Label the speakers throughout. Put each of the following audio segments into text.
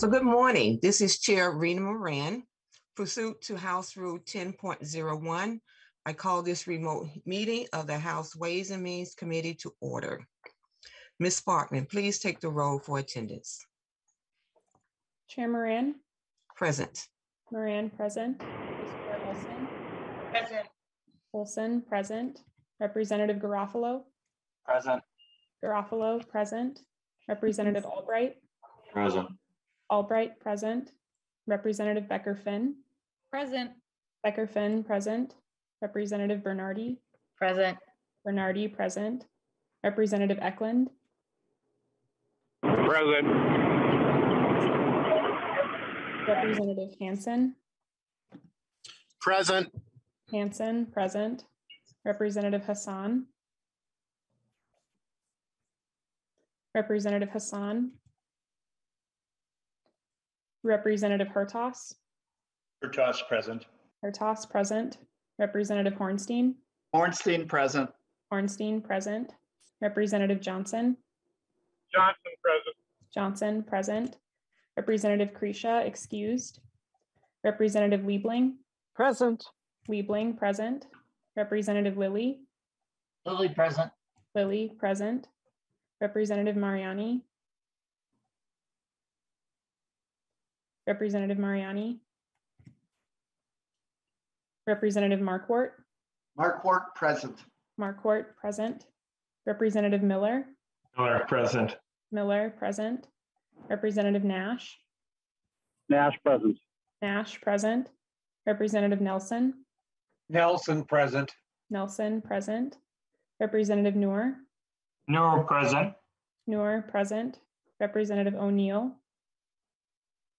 Speaker 1: So good morning. This is Chair Rena Moran. Pursuant to House Rule 10.01, I call this remote meeting of the House Ways and Means Committee to order. Ms. Sparkman, please take the roll for attendance.
Speaker 2: Chair Moran,
Speaker 1: Present.
Speaker 2: Moran present. Vice Chair Olson,
Speaker 3: Present.
Speaker 2: Olson present. Representative Garofalo,
Speaker 4: Present.
Speaker 2: Garofalo present. Representative Albright,
Speaker 4: Present.
Speaker 2: Albright present. Representative Becker Finn,
Speaker 3: Present.
Speaker 2: Becker Finn present. Representative Bernardi,
Speaker 3: Present.
Speaker 2: Bernardi present. Representative Ecklund,
Speaker 4: Present.
Speaker 2: Representative Hansen,
Speaker 4: Present.
Speaker 2: Hansen present. Representative Hassan. Representative Hassan. Representative Hertaus,
Speaker 4: Hertaus present.
Speaker 2: Hertaus present. Representative Hornstein,
Speaker 5: Ornstein present.
Speaker 2: Hornstein present. Representative Johnson,
Speaker 4: Johnson present.
Speaker 2: Johnson present. Representative Kresha excused. Representative Liebling,
Speaker 5: Present.
Speaker 2: Liebling present. Representative Lillie,
Speaker 3: Lillie present.
Speaker 2: Lillie present. Representative Mariani. Representative Mariani. Representative Marquart,
Speaker 5: Marquart present.
Speaker 2: Marquart present. Representative Miller,
Speaker 4: Miller present.
Speaker 2: Miller present. Representative Nash,
Speaker 4: Nash present.
Speaker 2: Nash present. Representative Nelson,
Speaker 4: Nelson present.
Speaker 2: Nelson present. Representative Noor,
Speaker 4: Noor present.
Speaker 2: Noor present. Representative O'Neill,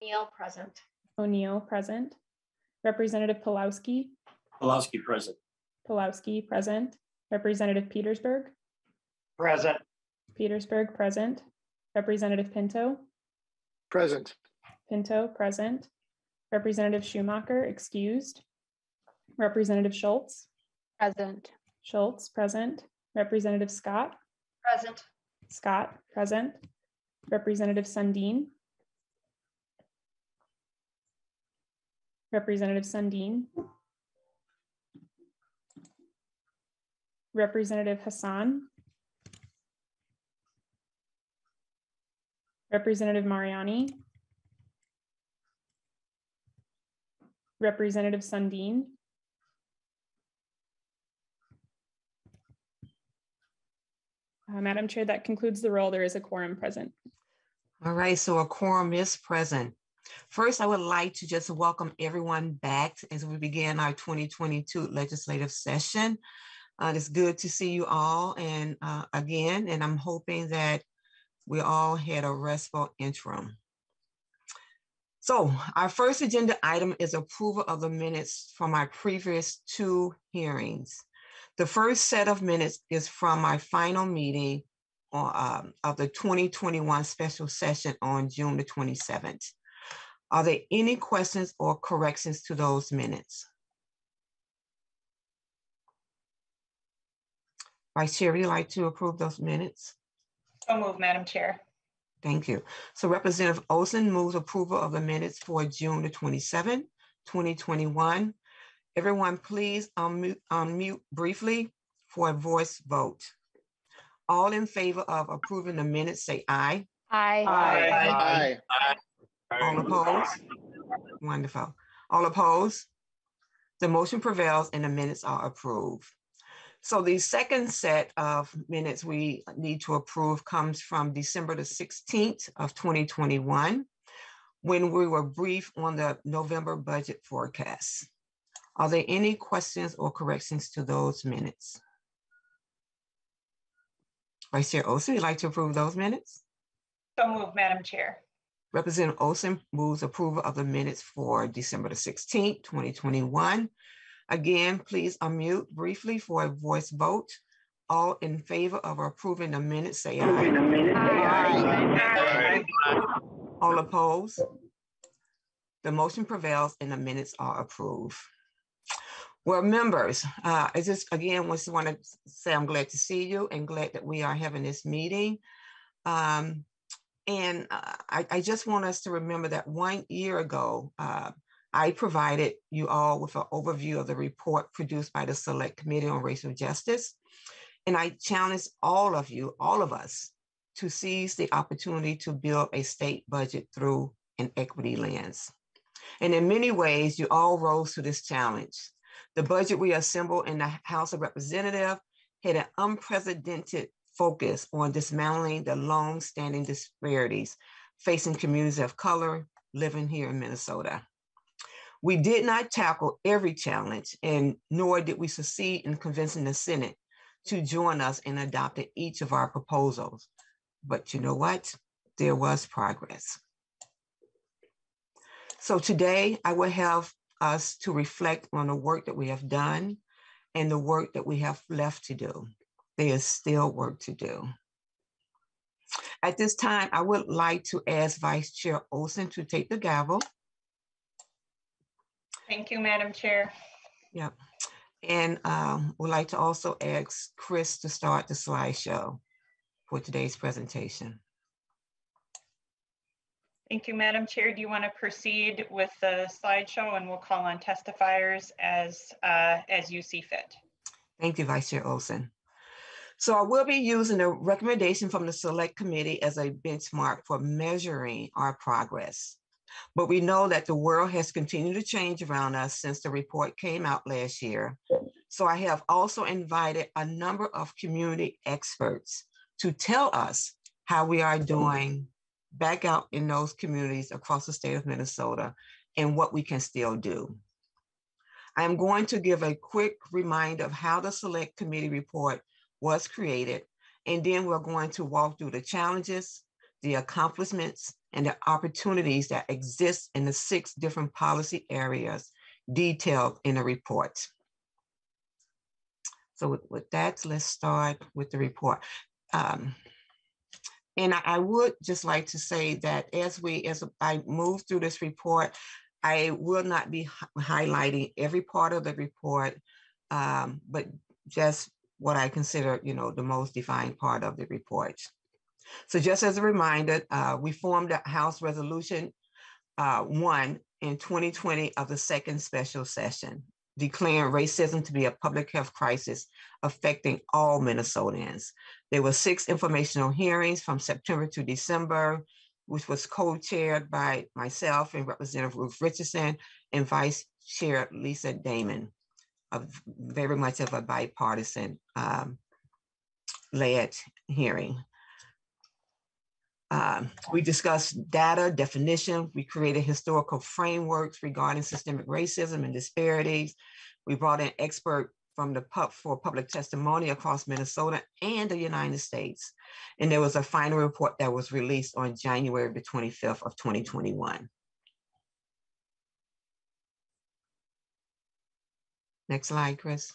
Speaker 3: Neil present.
Speaker 2: O'Neill present. Representative Pelowski,
Speaker 4: Pelowski present.
Speaker 2: Pelowski present. Representative Petersburg,
Speaker 5: Present.
Speaker 2: Petersburg present. Representative Pinto,
Speaker 5: Present.
Speaker 2: Pinto present. Representative Schomacker excused. Representative Schultz,
Speaker 3: Present.
Speaker 2: Schultz present. Representative Scott,
Speaker 3: Present.
Speaker 2: Scott present. Representative Sundin. Representative Sundin. Representative Hassan. Representative Mariani. Representative Sundin. Uh, Madam Chair, that concludes the roll. There is a quorum present.
Speaker 1: All right, so a quorum is present. First, I would like to just welcome everyone back as we begin our 2022 legislative session. Uh, it's good to see you all and uh, again, and I'm hoping that we all had a restful interim. So our first agenda item is approval of the minutes from our previous two hearings. The first set of minutes is from my final meeting on, um, of the 2021 special session on June the 27th. Are there any questions or corrections to those minutes? Vice Chair, would you like to approve those minutes?
Speaker 3: So move, Madam Chair.
Speaker 1: Thank you. So Representative Olson moves approval of the minutes for June the 27th, 2021. Everyone, please unmute, unmute briefly for a voice vote. All in favor of approving the minutes, say aye.
Speaker 3: aye.
Speaker 5: Aye. Aye.
Speaker 1: All opposed? Wonderful. All opposed? The motion prevails and the minutes are approved. So the second set of minutes we need to approve comes from December the 16th of 2021, when we were briefed on the November budget forecast. Are there any questions or corrections to those minutes? Vice Chair Olson, you'd like to approve those minutes?
Speaker 3: So move, Madam Chair.
Speaker 1: Representative Olson moves approval of the minutes for December the 16th, 2021. Again, please unmute briefly for a voice vote. All in favor of approving the minutes, say aye. All opposed? The motion prevails and the minutes are approved. Well, members, uh, I just again just want to say I'm glad to see you and glad that we are having this meeting. Um, And uh, I, I just want us to remember that one year ago, uh, I provided you all with an overview of the report produced by the Select Committee on Racial Justice. And I challenge all of you, all of us, to seize the opportunity to build a state budget through an equity lens. And in many ways, you all rose to this challenge. The budget we assembled in the House of Representatives had an unprecedented focus on dismantling the long-standing disparities facing communities of color living here in Minnesota. We did not tackle every challenge, and nor did we succeed in convincing the Senate to join us in adopting each of our proposals. But you know what? There was progress. So today I will have us to reflect on the work that we have done and the work that we have left to do. There is still work to do. At this time, I would like to ask Vice Chair Olson to take the gavel.
Speaker 3: Thank you, Madam Chair.
Speaker 1: Yep. And um, would like to also ask Chris to start the slideshow for today's presentation.
Speaker 3: Thank you, Madam Chair. Do you want to proceed with the slideshow and we'll call on testifiers as, uh, as you see fit?
Speaker 1: Thank you, Vice Chair Olson. So I will be using the recommendation from the Select Committee as a benchmark for measuring our progress. But we know that the world has continued to change around us since the report came out last year. So I have also invited a number of community experts to tell us how we are doing back out in those communities across the state of Minnesota and what we can still do. I am going to give a quick reminder of how the Select Committee report was created, and then we're going to walk through the challenges, the accomplishments, and the opportunities that exist in the six different policy areas detailed in the report. So with, with that, let's start with the report. Um, and I, I would just like to say that as we, as I move through this report, I will not be highlighting every part of the report, um, but just what I consider, you know, the most defined part of the report. So just as a reminder, uh, we formed a House Resolution uh, 1 in 2020 of the second special session, declaring racism to be a public health crisis affecting all Minnesotans. There were six informational hearings from September to December, which was co-chaired by myself and Representative Ruth Richardson and Vice Chair Lisa Demuth, a very much of a bipartisan um, led hearing. Um, we discussed data definition. We created historical frameworks regarding systemic racism and disparities. We brought in expert from the pub for public testimony across Minnesota and the United States. And there was a final report that was released on January the 25th of 2021. Next slide, Chris.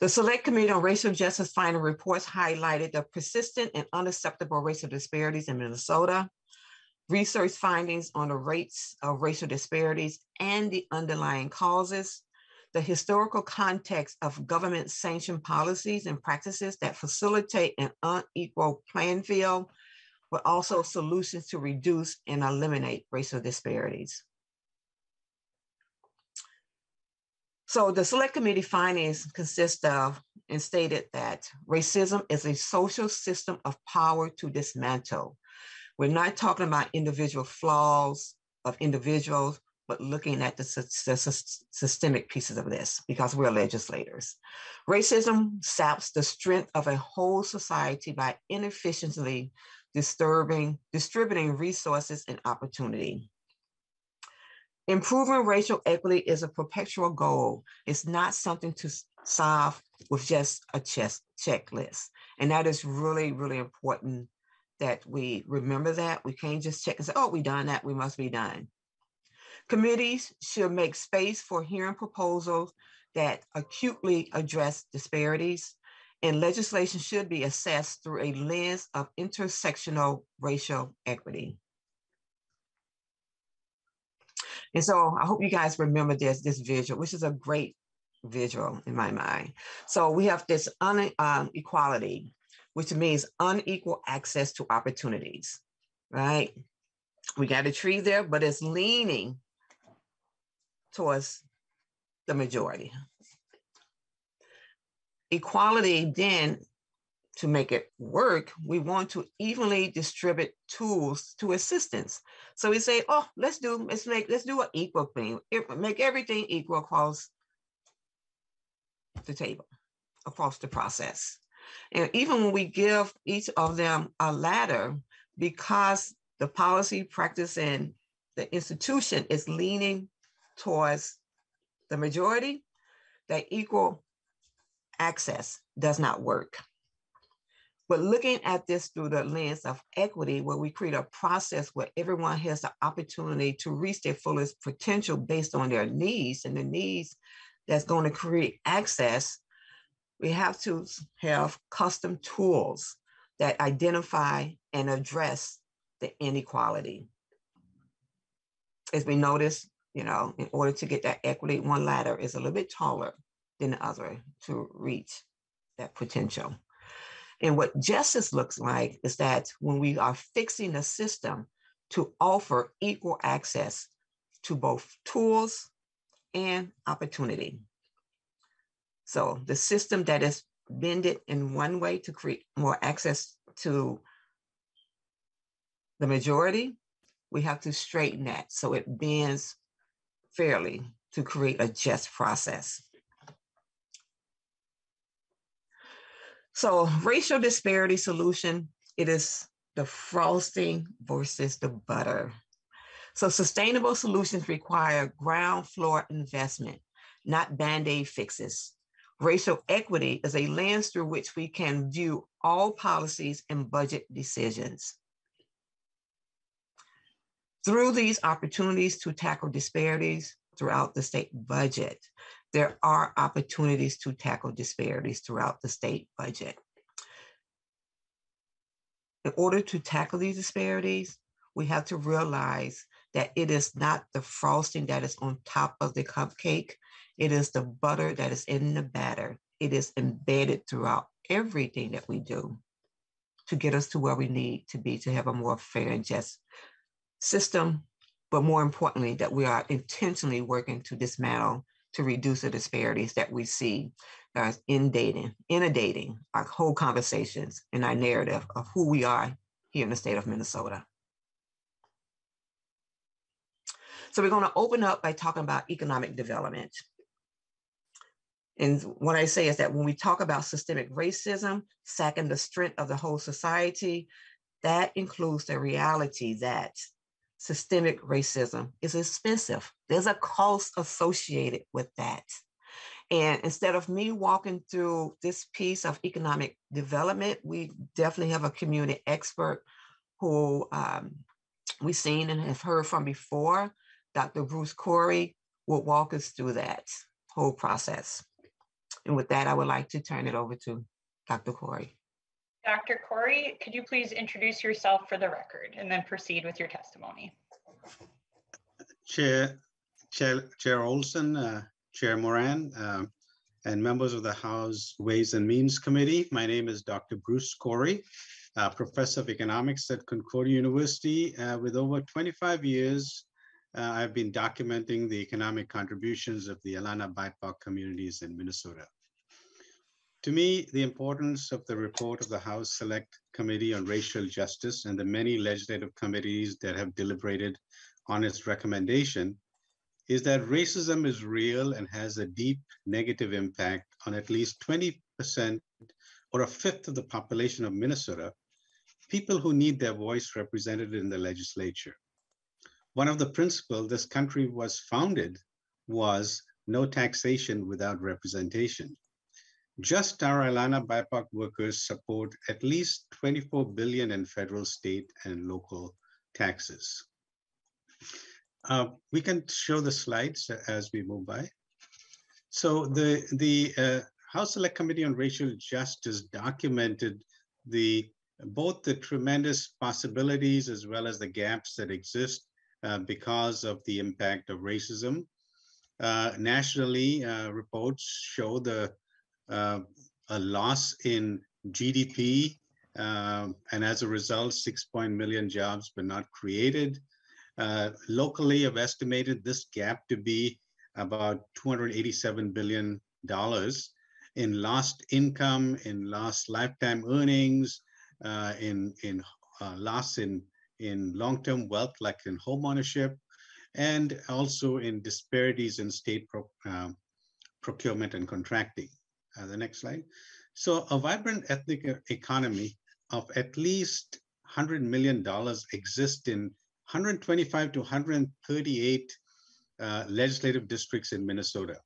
Speaker 1: The Select Committee on Racial Justice final reports highlighted the persistent and unacceptable racial disparities in Minnesota, research findings on the rates of racial disparities and the underlying causes, the historical context of government sanctioned policies and practices that facilitate an unequal playing field, but also solutions to reduce and eliminate racial disparities. So the select committee findings consist of and stated that racism is a social system of power to dismantle. We're not talking about individual flaws of individuals, but looking at the, the systemic pieces of this because we're legislators. Racism saps the strength of a whole society by inefficiently disturbing, distributing resources and opportunity. Improving racial equity is a perpetual goal. It's not something to solve with just a chest checklist. And that is really, really important that we remember that. We can't just check and say, oh, we done that, we must be done. Committees should make space for hearing proposals that acutely address disparities, and legislation should be assessed through a lens of intersectional racial equity. And so I hope you guys remember this, this visual, which is a great visual in my mind. So we have this unequality. Um, which means unequal access to opportunities, right? We got a tree there, but it's leaning towards the majority. Equality then, to make it work, we want to evenly distribute tools to assistance. So we say, oh, let's do, let's make, let's do an equal thing, make everything equal across the table, across the process. And even when we give each of them a ladder, because the policy, practice, and the institution is leaning towards the majority, that equal access does not work. But looking at this through the lens of equity, where we create a process where everyone has the opportunity to reach their fullest potential based on their needs and the needs that's going to create access, we have to have custom tools that identify and address the inequality. As we notice, you know, in order to get that equity, one ladder is a little bit taller than the other to reach that potential. And what justice looks like is that when we are fixing the system to offer equal access to both tools and opportunity. So the system that is bended in one way to create more access to the majority, we have to straighten that so it bends fairly to create a just process. So racial disparity solution, it is the frosting versus the butter. So sustainable solutions require ground floor investment, not Band-Aid fixes. Racial equity is a lens through which we can view all policies and budget decisions. Through these opportunities to tackle disparities throughout the state budget, there are opportunities to tackle disparities throughout the state budget. In order to tackle these disparities, we have to realize that it is not the frosting that is on top of the cupcake. It is the butter that is in the batter. It is embedded throughout everything that we do to get us to where we need to be to have a more fair and just system, but more importantly, that we are intentionally working to dismantle to reduce the disparities that we see uh, in dating, inundating our whole conversations and our narrative of who we are here in the state of Minnesota. So we're going to open up by talking about economic development. And what I say is that when we talk about systemic racism, sacking the strength of the whole society, that includes the reality that systemic racism is expensive. There's a cost associated with that. And instead of me walking through this piece of economic development, we definitely have a community expert who um, we've seen and have heard from before. Dr. Bruce Corrie will walk us through that whole process. And with that, I would like to turn it over to Dr. Corrie.
Speaker 3: Dr. Corrie, could you please introduce yourself for the record and then proceed with your testimony?
Speaker 6: Chair, Chair, Chair Olson, uh, Chair Moran, uh, and members of the House Ways and Means Committee. My name is Dr. Bruce Corrie, uh, Professor of Economics at Concordia University. Uh, with over 25 years, uh, I've been documenting the economic contributions of the Alana BIPOC communities in Minnesota. To me, the importance of the report of the House Select Committee on Racial Justice and the many legislative committees that have deliberated on its recommendation is that racism is real and has a deep negative impact on at least 20% or a fifth of the population of Minnesota, people who need their voice represented in the legislature. One of the principles this country was founded was no taxation without representation. Just our Alana BIPOC workers support at least 24 billion in federal, state, and local taxes. Uh, we can show the slides as we move by. So the, the uh, House Select Committee on Racial Justice documented the both the tremendous possibilities as well as the gaps that exist uh, because of the impact of racism. Uh, nationally, uh, reports show the a loss in GDP Um, and as a result, 6 point million jobs were not created. Uh, locally, I've estimated this gap to be about $287 billion in lost income, in lost lifetime earnings, uh, in, in uh, loss in, in long-term wealth, like in home ownership, and also in disparities in state pro, um, procurement and contracting. Uh, the next slide. So a vibrant ethnic economy of at least $100 million exists in 125 to 138 uh, legislative districts in Minnesota.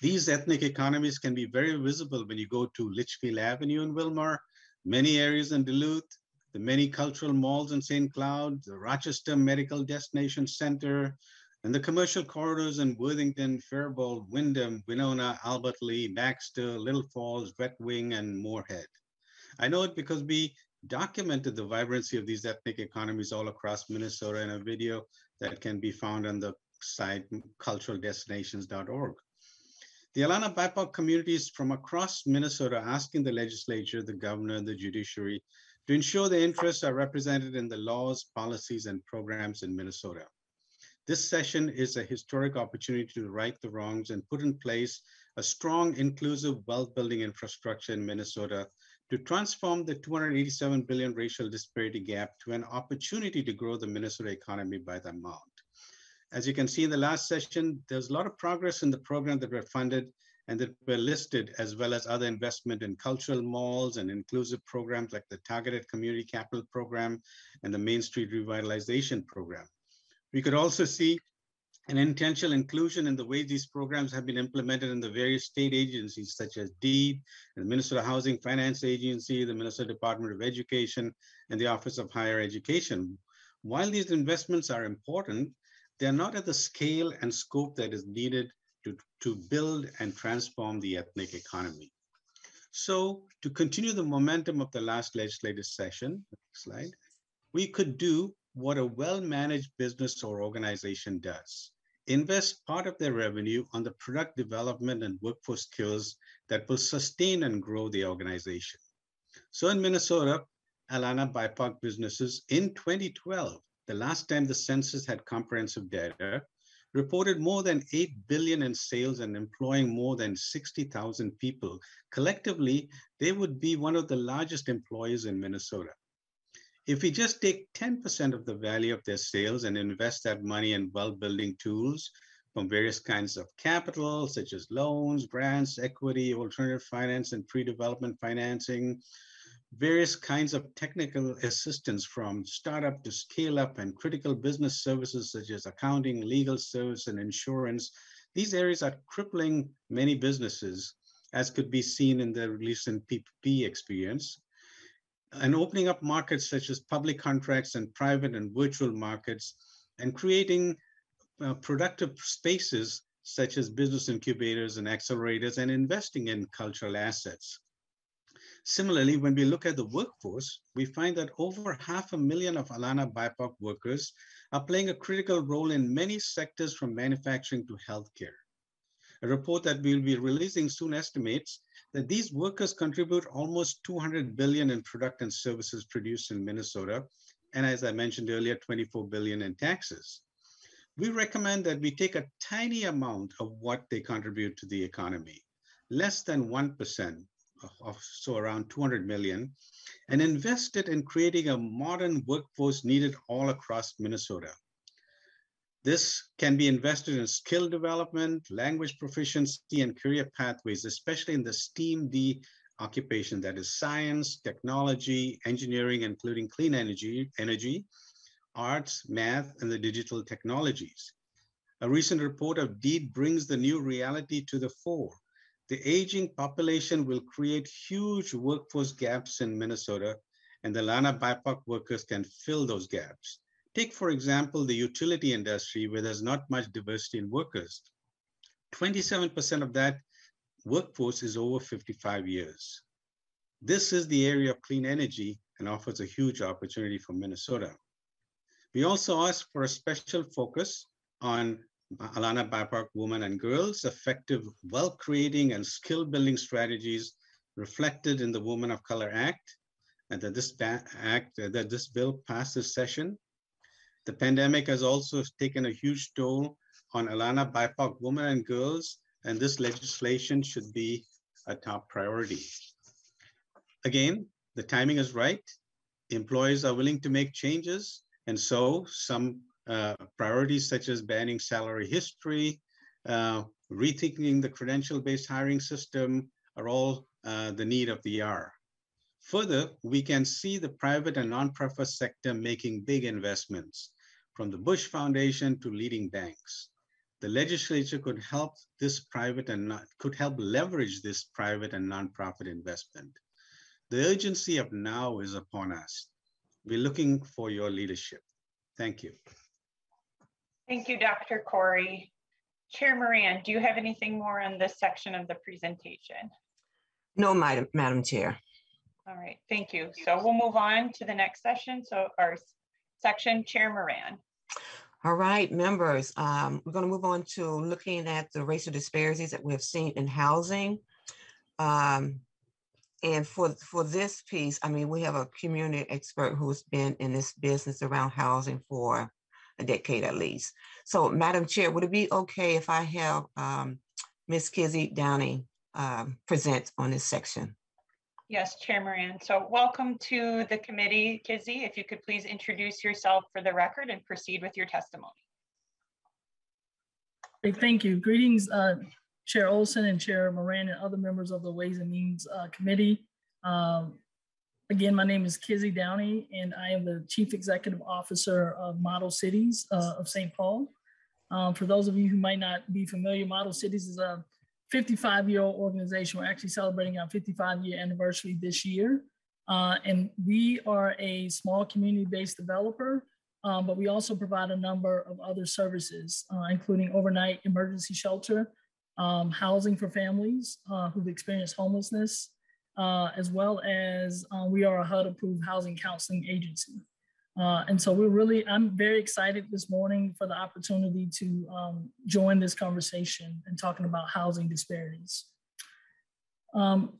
Speaker 6: These ethnic economies can be very visible when you go to Litchfield Avenue in Willmar, many areas in Duluth, the many cultural malls in St. Cloud, the Rochester Medical Destination Center, and the commercial corridors in Worthington, Faribault, Windom, Winona, Albert Lea, Baxter, Little Falls, Red Wing, and Moorhead. I know it because we documented the vibrancy of these ethnic economies all across Minnesota in a video that can be found on the site culturaldestinations.org. The Alana BIPOC communities from across Minnesota asking the legislature, the governor, the judiciary to ensure their interests are represented in the laws, policies, and programs in Minnesota. This session is a historic opportunity to right the wrongs and put in place a strong, inclusive, wealth-building infrastructure in Minnesota to transform the 287 billion racial disparity gap to an opportunity to grow the Minnesota economy by the amount. As you can see in the last session, there's a lot of progress in the program that were funded and that were listed, as well as other investment in cultural malls and inclusive programs like the Targeted Community Capital Program and the Main Street Revitalization Program. We could also see an intentional inclusion in the way these programs have been implemented in the various state agencies such as DEED, and the Minnesota Housing Finance Agency, the Minnesota Department of Education, and the Office of Higher Education. While these investments are important, they're not at the scale and scope that is needed to, to build and transform the ethnic economy. So to continue the momentum of the last legislative session, slide, we could do what a well-managed business or organization does invest part of their revenue on the product development and workforce skills that will sustain and grow the organization. So in Minnesota, Alana BIPOC businesses in 2012, the last time the census had comprehensive data, reported more than 8 billion in sales and employing more than 60,000 people. Collectively, they would be one of the largest employers in Minnesota. If we just take 10% of the value of their sales and invest that money in wealth building tools from various kinds of capital, such as loans, grants, equity, alternative finance, and pre development financing, various kinds of technical assistance from startup to scale up, and critical business services such as accounting, legal service, and insurance. These areas are crippling many businesses, as could be seen in the recent PPP experience and opening up markets such as public contracts and private and virtual markets, and creating uh, productive spaces such as business incubators and accelerators, and investing in cultural assets. Similarly, when we look at the workforce, we find that over half a million of Alana BIPOC workers are playing a critical role in many sectors from manufacturing to healthcare. A report that we'll be releasing soon estimates that these workers contribute almost 200 billion in product and services produced in Minnesota. And as I mentioned earlier, 24 billion in taxes. We recommend that we take a tiny amount of what they contribute to the economy, less than 1% of, so around 200 million, and invest it in creating a modern workforce needed all across Minnesota. This can be invested in skill development, language proficiency, and career pathways, especially in the STEAM D occupation, that is science, technology, engineering, including clean energy, energy, arts, math, and the digital technologies. A recent report of DEED brings the new reality to the fore. The aging population will create huge workforce gaps in Minnesota, and the Lana BIPOC workers can fill those gaps. Take, for example, the utility industry where there's not much diversity in workers. 27% of that workforce is over 55 years. This is the area of clean energy and offers a huge opportunity for Minnesota. We also ask for a special focus on Alana BIPOC women and girls, effective wealth creating and skill building strategies reflected in the Women of Color Act, and that this act, that this bill pass this session. The pandemic has also taken a huge toll on Alana BIPOC women and girls, and this legislation should be a top priority. Again, the timing is right. Employees are willing to make changes, and so some uh, priorities such as banning salary history, uh, rethinking the credential-based hiring system are all uh, the need of the hour. Further, we can see the private and non-profit sector making big investments, from the Bush Foundation to leading banks. The legislature could help this private and not, could help leverage this private and nonprofit investment. The urgency of now is upon us. We're looking for your leadership. Thank you.
Speaker 3: Thank you, Dr. Corrie. Chair Moran, do you have anything more on this section of the presentation?
Speaker 1: No, Madam, Madam Chair.
Speaker 3: All right, thank you. So we'll move on to the next session. So our section, Chair Moran.
Speaker 1: All right, members, um, we're going to move on to looking at the racial disparities that we have seen in housing. Um, and for, for this piece, I mean, we have a community expert who's been in this business around housing for a decade at least. So Madam Chair, would it be okay if I have um, Ms. Kizzy Downey um, present on this section?
Speaker 3: Yes, Chair Moran. So welcome to the committee, Kizzy. If you could please introduce yourself for the record and proceed with your testimony.
Speaker 7: Thank you. Greetings, uh, Chair Olson and Chair Moran and other members of the Ways and Means uh, Committee. Um, again, my name is Kizzy Downey, and I am the Chief Executive Officer of Model Cities uh, of St. Paul. Um, for those of you who might not be familiar, Model Cities is a 55 year old organization. We're actually celebrating our 55 year anniversary this year. Uh, and we are a small community based developer, um, but we also provide a number of other services, uh, including overnight emergency shelter, um, housing for families uh, who've experienced homelessness, uh, as well as uh, we are a HUD approved housing counseling agency. Uh, and so we're really, I'm very excited this morning for the opportunity to um, join this conversation and talking about housing disparities. Um,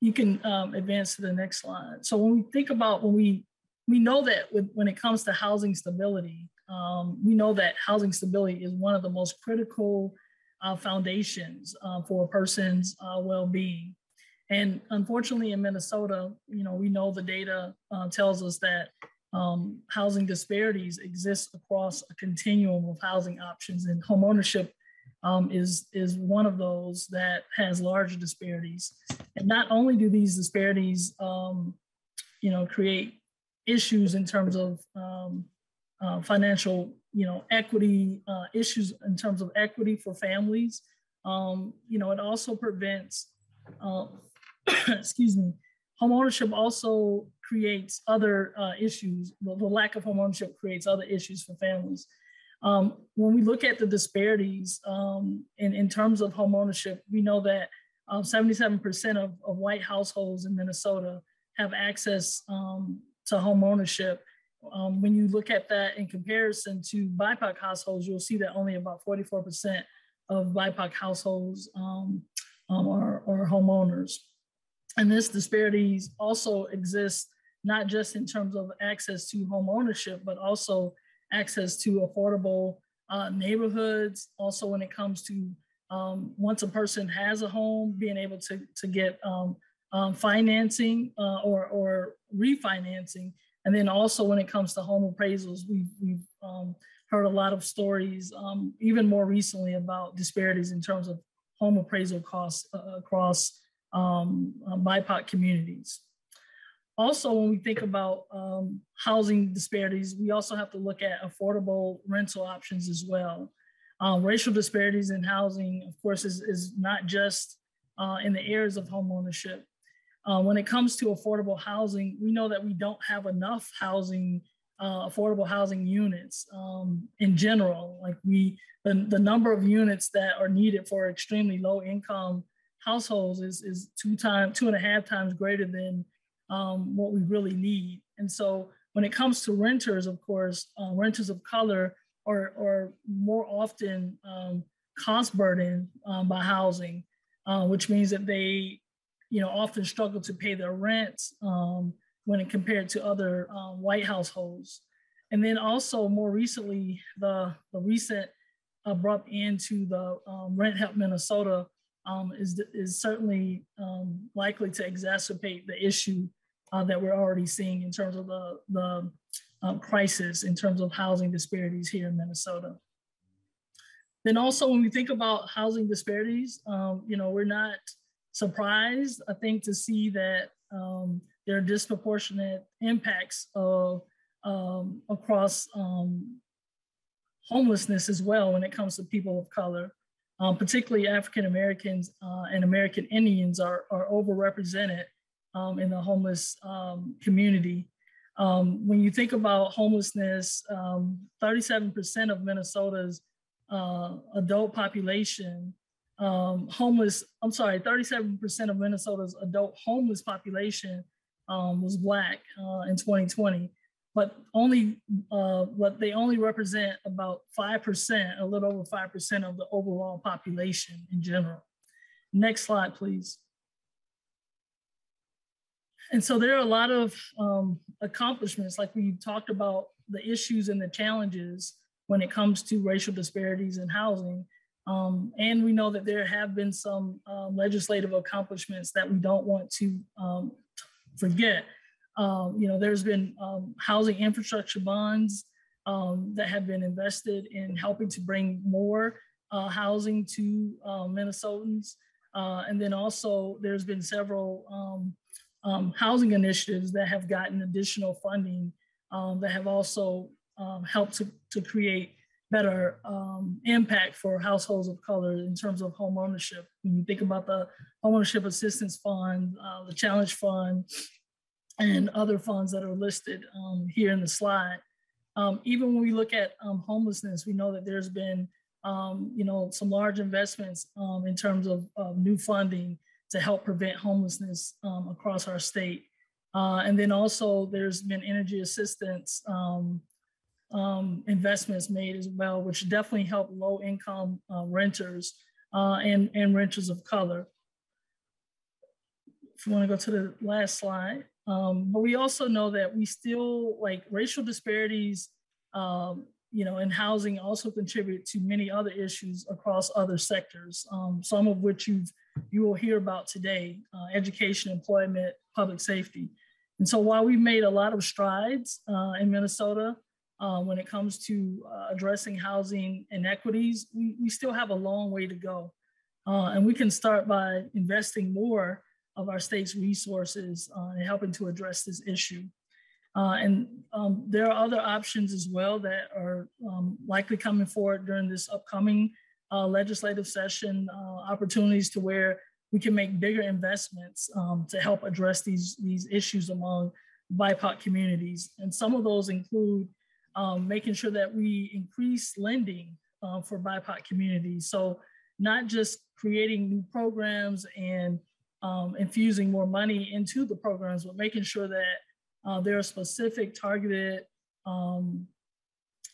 Speaker 7: you can um, advance to the next slide. So when we think about when we, we know that with, when it comes to housing stability, um, we know that housing stability is one of the most critical uh, foundations uh, for a person's uh, well-being. And unfortunately, in Minnesota, you know, we know the data uh, tells us that um, housing disparities exist across a continuum of housing options, and homeownership um, is is one of those that has large disparities. And not only do these disparities, um, you know, create issues in terms of um, uh, financial, you know, equity uh, issues in terms of equity for families. Um, you know, it also prevents uh, excuse me, homeownership also creates other uh, issues. The, the, lack of homeownership creates other issues for families. Um, when we look at the disparities um, in, in terms of homeownership, we know that 77% um, of, of white households in Minnesota have access um, to homeownership. Um, when you look at that in comparison to BIPOC households, you'll see that only about 44% of BIPOC households um, are, are homeowners. And this disparities also exists not just in terms of access to home ownership, but also access to affordable uh, neighborhoods. Also, when it comes to um, once a person has a home, being able to, to get um, um, financing uh, or, or refinancing. And then also when it comes to home appraisals, we've, we've um, heard a lot of stories, um, even more recently, about disparities in terms of home appraisal costs uh, across um, uh, BIPOC communities. Also, when we think about um, housing disparities, we also have to look at affordable rental options as well. Um, racial disparities in housing, of course, is, is not just uh, in the areas of homeownership. Uh, when it comes to affordable housing, we know that we don't have enough housing, uh, affordable housing units um, in general. Like we, the, the number of units that are needed for extremely low income households is is two times two and a half times greater than um, what we really need. And so when it comes to renters, of course, uh, renters of color are, are more often um, cost burdened um, by housing, uh, which means that they, you know, often struggle to pay their rent um, when it compared to other um, white households. And then also more recently, the, the recent abrupt end to the um, Rent Help Minnesota um, is, is certainly um, likely to exacerbate the issue uh, that we're already seeing in terms of the, the um, crisis in terms of housing disparities here in Minnesota. Then also when we think about housing disparities, um, you know, we're not surprised, I think, to see that um, there are disproportionate impacts of um, across homelessness as well when it comes to people of color. Um, particularly African Americans uh, and American Indians are, are overrepresented um, in the homeless um, community. Um, when you think about homelessness, 37% of Minnesota's uh, adult population um, homeless, I'm sorry, 37% of Minnesota's adult homeless population um, was Black uh, in 2020, but only, uh, they only represent about 5%, a little over 5% of the overall population in general. Next slide, please. And so there are a lot of um, accomplishments, like we talked about the issues and the challenges when it comes to racial disparities in housing. Um, and we know that there have been some um, legislative accomplishments that we don't want to um, forget. Um, you know, there's been um, housing infrastructure bonds um, that have been invested in helping to bring more uh, housing to uh, Minnesotans. Uh, and then also there's been several housing initiatives that have gotten additional funding that have also helped to, to create better um, impact for households of color in terms of home ownership. When you think about the homeownership assistance fund, uh, the challenge fund, and other funds that are listed um, here in the slide. Um, even when we look at um, homelessness, we know that there's been, um, you know, some large investments um, in terms of, of, new funding to help prevent homelessness across our state. Uh, and then also there's been energy assistance um, um, investments made as well, which definitely help low income uh, renters uh, and, and renters of color. If you want to go to the last slide. Um, but we also know that we still like racial disparities, um, you know, in housing also contribute to many other issues across other sectors, um, some of which you've, you will hear about today, uh, education, employment, public safety. And so while we've made a lot of strides uh, in Minnesota, uh, when it comes to uh, addressing housing inequities, we, we still have a long way to go. Uh, and we can start by investing more of our state's resources uh, in helping to address this issue. Uh, and um, there are other options as well that are um, likely coming forward during this upcoming uh, legislative session, opportunities to where we can make bigger investments um, to help address these, these issues among BIPOC communities. And some of those include um, making sure that we increase lending uh, for BIPOC communities. So not just creating new programs and um, infusing more money into the programs, but making sure that uh, there are specific targeted um,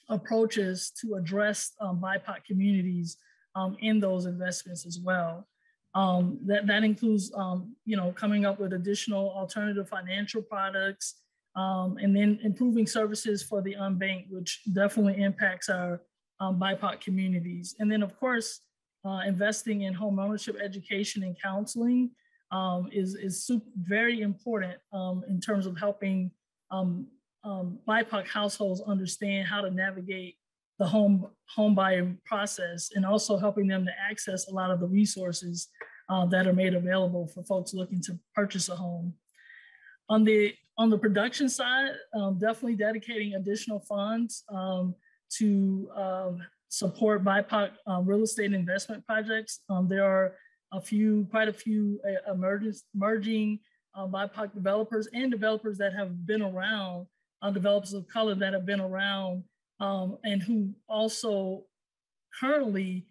Speaker 7: approaches to address um, BIPOC communities um, in those investments as well. Um, that, that includes, um, you know, coming up with additional alternative financial products, and then improving services for the unbanked, which definitely impacts our BIPOC communities. And then, of course, uh, investing in home ownership education and counseling um, is, is super, very important um, in terms of helping um, um, BIPOC households understand how to navigate the home home buying process and also helping them to access a lot of the resources uh, that are made available for folks looking to purchase a home. On the on the production side, um, definitely dedicating additional funds um, to support BIPOC um, real estate investment projects. There are a few, quite a few uh, emerging uh, BIPOC developers and developers that have been around, uh, developers of color that have been around um, and who also currently,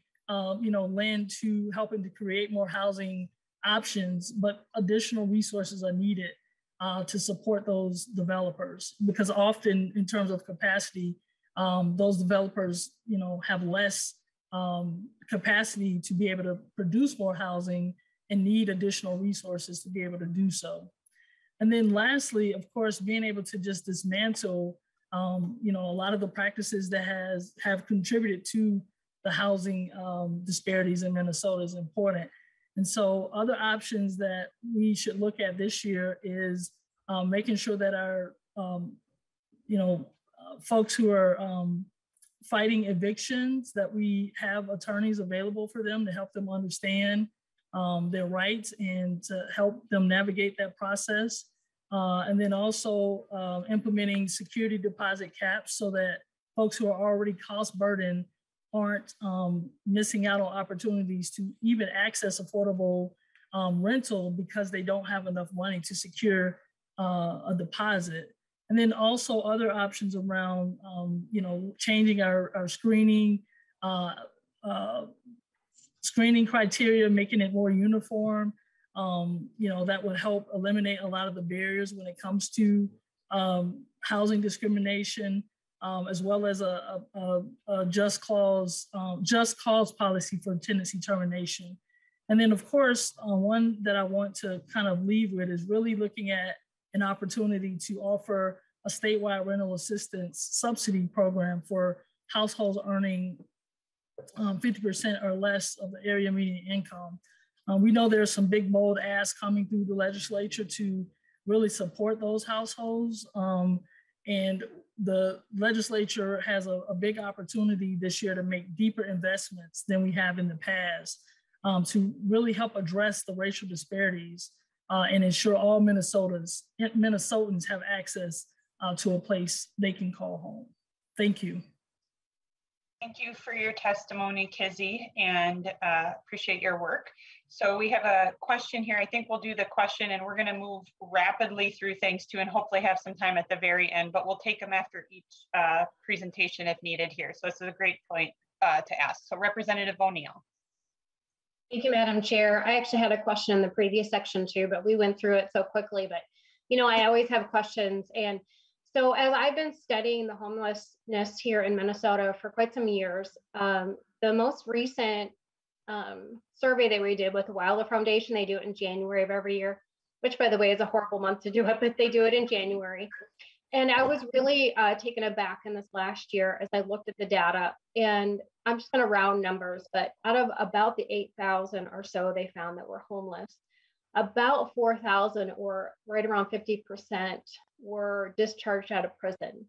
Speaker 7: you know, lend to helping to create more housing options, but additional resources are needed uh, to support those developers. Because often in terms of capacity, um, those developers, you know, have less um, capacity to be able to produce more housing and need additional resources to be able to do so. And then lastly, of course, being able to just dismantle, um, you know, a lot of the practices that has have contributed to the housing um, disparities in Minnesota is important. And so other options that we should look at this year is um, making sure that our, um, you know, uh, folks who are um, fighting evictions, that we have attorneys available for them to help them understand um, their rights and to help them navigate that process. Uh, and then also uh, implementing security deposit caps so that folks who are already cost burdened aren't um, missing out on opportunities to even access affordable um, rental because they don't have enough money to secure uh, a deposit. And then also other options around, um, you know, changing our, our screening, uh, uh, screening criteria, making it more uniform. Um, you know, that would help eliminate a lot of the barriers when it comes to um, housing discrimination, um, as well as a, a, a just cause, um, just cause policy for tenancy termination. And then, of course, uh, one that I want to kind of leave with is really looking at an opportunity to offer a statewide rental assistance subsidy program for households earning um, 50% or less of the area median income. Um, we know there's some big bold asks coming through the legislature to really support those households. Um, and the legislature has a, a, big opportunity this year to make deeper investments than we have in the past um, to really help address the racial disparities uh, and ensure all Minnesotans, Minnesotans have access uh, to a place they can call home. Thank you.
Speaker 3: Thank you for your testimony, Kizzy, and uh, appreciate your work. So we have a question here. I think we'll do the question and we're going to move rapidly through things too and hopefully have some time at the very end, but we'll take them after each uh, presentation if needed here. So this is a great point uh, to ask. So Representative O'Neill.
Speaker 8: Thank you, Madam Chair. I actually had a question in the previous section too, but we went through it so quickly. But, you know, I always have questions. And so as I've been studying the homelessness here in Minnesota for quite some years, um, the most recent um, survey that we did with the Wilder Foundation, they do it in January of every year, which by the way is a horrible month to do it, but they do it in January. And I was really uh, taken aback in this last year as I looked at the data. And I'm just going to round numbers, but out of about the 8,000 or so they found that were homeless, about 4,000 or right around 50% were discharged out of prison.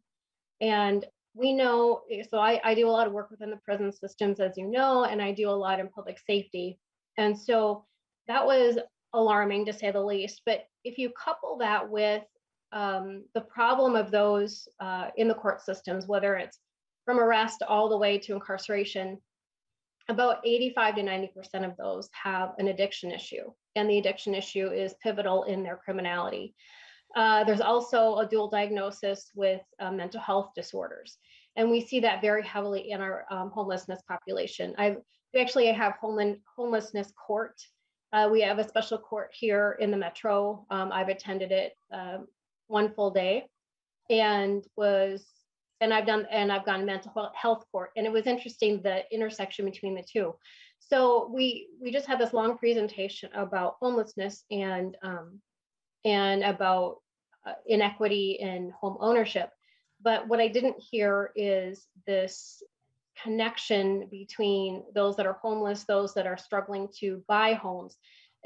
Speaker 8: And we know, so I, I do a lot of work within the prison systems, as you know, and I do a lot in public safety. And so that was alarming to say the least. But if you couple that with um, the problem of those uh, in the court systems, whether it's from arrest all the way to incarceration, about 85 to 90% of those have an addiction issue. And the addiction issue is pivotal in their criminality. Uh, there's also a dual diagnosis with uh, mental health disorders. And we see that very heavily in our um, homelessness population. i we actually have homelessness court. Uh, we have a special court here in the metro. Um, I've attended it um, one full day and was and I've done and I've gone mental health court and it was interesting the intersection between the two. So we we just had this long presentation about homelessness and um, and about uh, inequity in home ownership. But what I didn't hear is this connection between those that are homeless, those that are struggling to buy homes,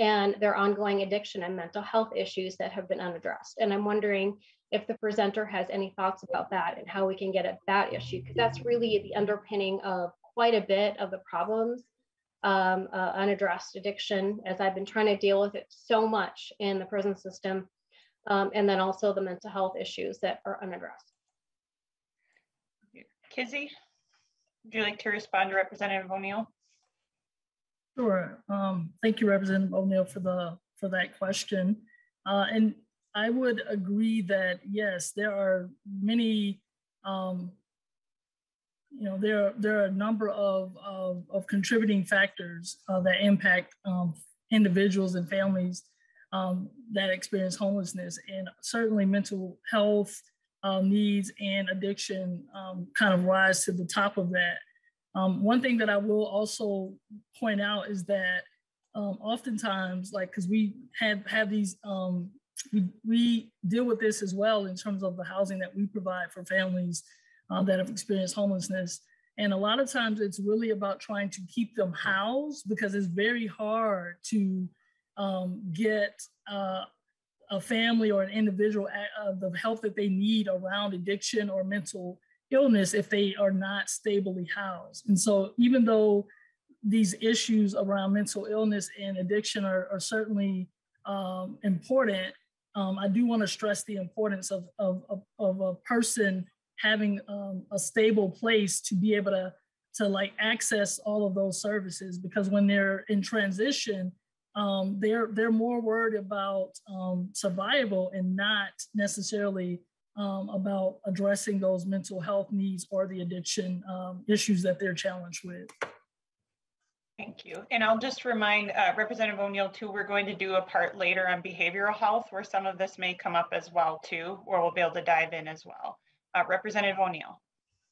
Speaker 8: and their ongoing addiction and mental health issues that have been unaddressed. And I'm wondering if the presenter has any thoughts about that and how we can get at that issue, because that's really the underpinning of quite a bit of the problems um, uh, unaddressed addiction, as I've been trying to deal with it so much in the prison system, um, and then also the mental health issues that are unaddressed.
Speaker 3: Kizzy, would you like to respond to Representative O'Neill?
Speaker 7: Sure. Um, thank you, Representative O'Neill, for the for that question. Uh, and I would agree that yes, there are many um, you know, there, there are a number of, of, of contributing factors uh, that impact um, individuals and families um, that experience homelessness. And certainly mental health um, needs and addiction um, kind of rise to the top of that. Um, one thing that I will also point out is that um, oftentimes, like, because we have have these, um, we we deal with this as well in terms of the housing that we provide for families uh, that have experienced homelessness. And a lot of times, it's really about trying to keep them housed because it's very hard to um, get uh, a family or an individual uh, the help that they need around addiction or mental illness if they are not stably housed. And so, even though these issues around mental illness and addiction are, are certainly um, important, um, I do want to stress the importance of, of, of, of a person having um, a stable place to be able to, to like access all of those services because when they're in transition, um, they're they're more worried about um, survival and not necessarily um, about addressing those mental health needs or the addiction um, issues that they're challenged with.
Speaker 3: Thank you. And I'll just remind uh, Representative O'Neill too, we're going to do a part later on behavioral health where some of this may come up as well too, or we'll be able to dive in as well. Uh, Representative O'Neill.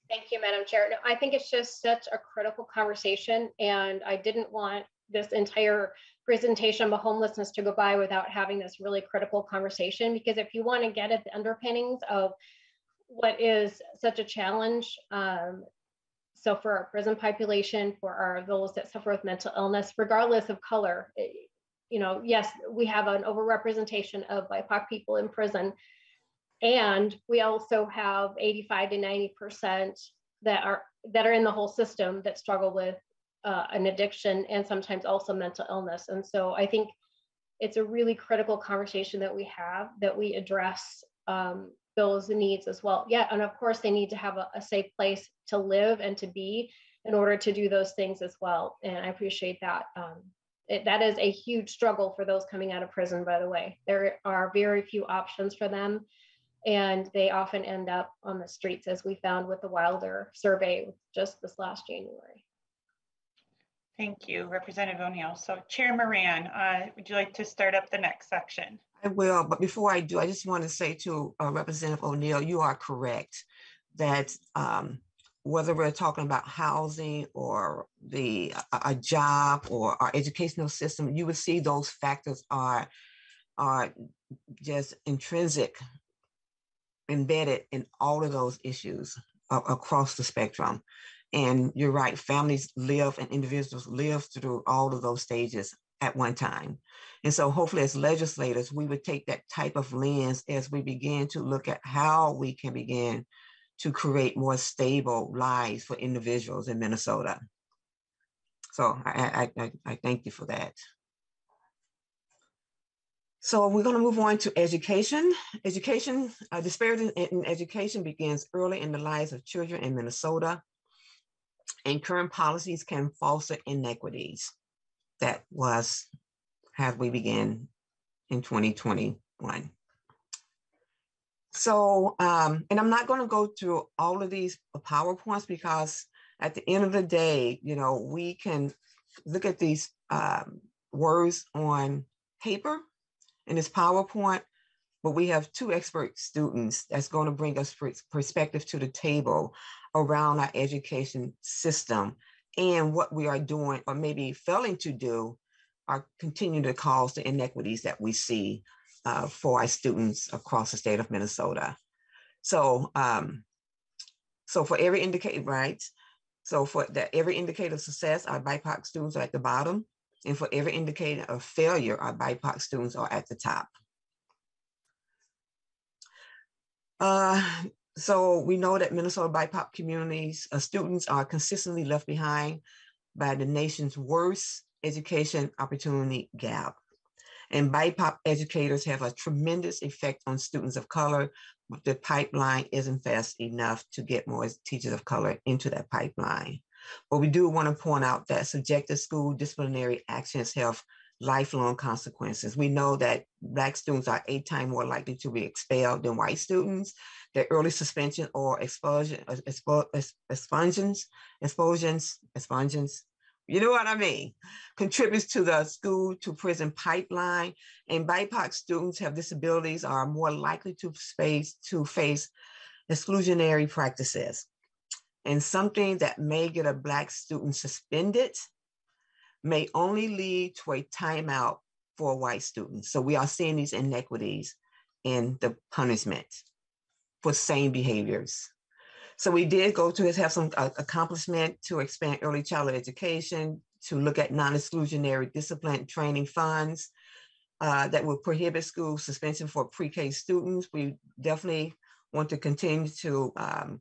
Speaker 8: Thank you, Madam Chair. No, I think it's just such a critical conversation and I didn't want this entire presentation about homelessness to go by without having this really critical conversation because if you want to get at the underpinnings of what is such a challenge um, so for our prison population for our those that suffer with mental illness regardless of color eh, you know yes we have an overrepresentation of bipoc people in prison. And we also have 85 to 90 percent that are that are in the whole system that struggle with uh, an addiction and sometimes also mental illness. And so I think it's a really critical conversation that we have that we address um, those needs as well. Yeah, and of course they need to have a, a, safe place to live and to be in order to do those things as well. And I appreciate that. Um, it, that is a huge struggle for those coming out of prison, by the way. There are very few options for them, and they often end up on the streets, as we found with the Wilder survey just this last January.
Speaker 3: Thank you, Representative O'Neill. So Chair Moran, uh, would you like to start up the next section?
Speaker 1: I will, but before I do, I just want to say to uh, Representative O'Neill, you are correct that um, whether we're talking about housing or the a, job or our educational system, you would see those factors are are just intrinsic, embedded in all of those issues uh, across the spectrum. And you're right, families live and individuals live through all of those stages at one time. And so hopefully as legislators, we would take that type of lens as we begin to look at how we can begin to create more stable lives for individuals in Minnesota. So I, I, I thank you for that. So we're going to move on to education. Education, uh, disparity in education begins early in the lives of children in Minnesota and current policies can foster inequities. That was how we began in 2021. So, um, and I'm not going to go through all of these PowerPoints because at the end of the day, you know, we can look at these um, words on paper in this PowerPoint, but we have two expert students that's going to bring us perspective to the table around our education system and what we are doing or maybe failing to do are continue to cause the inequities that we see uh, for our students across the state of Minnesota. So, um, so for every indicator, right? So for that, every indicator of success, our BIPOC students are at the bottom. And for every indicator of failure, our BIPOC students are at the top. Uh, so we know that Minnesota BIPOC communities, uh, students are consistently left behind by the nation's worst education opportunity gap. And BIPOC educators have a tremendous effect on students of color, but the pipeline isn't fast enough to get more teachers of color into that pipeline. But we do want to point out that subjective school disciplinary actions have lifelong consequences. We know that Black students are eight times more likely to be expelled than white students. That early suspension or expulsion, uh, expulsions, expulsions, expulsions, you know what I mean, contributes to the school to prison pipeline. And BIPOC students have disabilities are more likely to face, to face exclusionary practices. And something that may get a Black student suspended may only lead to a timeout for white students. So we are seeing these inequities in the punishment for same behaviors. So we did go to have some uh, accomplishment to expand early childhood education, to look at non-exclusionary discipline training funds uh, that will prohibit school suspension for pre-K students. We definitely want to continue to um,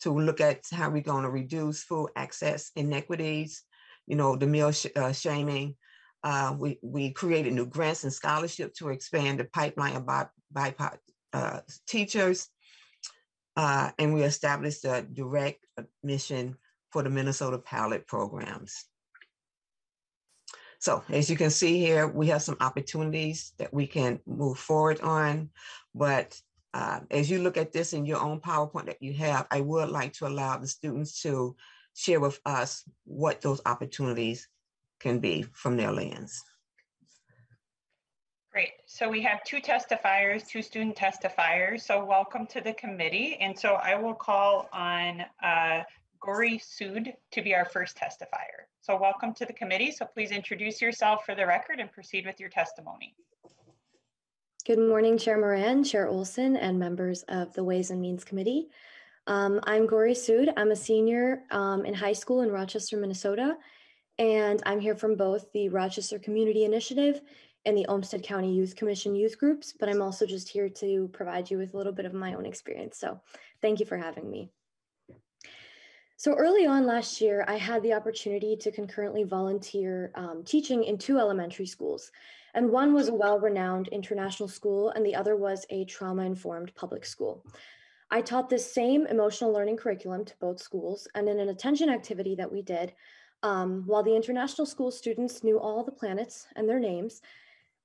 Speaker 1: to look at how we're going to reduce food access inequities, you know, the meal sh uh, shaming. Uh, we, we created new grants and scholarships to expand the pipeline of BIPOC uh, teachers. Uh, and we established a direct admission for the Minnesota pilot programs. So as you can see here, we have some opportunities that we can move forward on. But uh, as you look at this in your own PowerPoint that you have, I would like to allow the students to share with us what those opportunities can be from their lens.
Speaker 3: Great. So we have two testifiers, two student testifiers. So welcome to the committee. And so I will call on uh, Gori Sood to be our first testifier. So welcome to the committee. So please introduce yourself for the record and proceed with your testimony.
Speaker 9: Good morning, Chair Moran, Chair Olson, and members of the Ways and Means Committee. Um, I'm Gori Sood. I'm a senior um, in high school in Rochester, Minnesota, and I'm here from both the Rochester Community Initiative and the Olmsted County Youth Commission youth groups, but I'm also just here to provide you with a little bit of my own experience. So thank you for having me. So early on last year, I had the opportunity to concurrently volunteer um, teaching in two elementary schools. And one was a well-renowned international school and the other was a trauma-informed public school. I taught this same emotional learning curriculum to both schools and in an attention activity that we did, um, while the international school students knew all the planets and their names,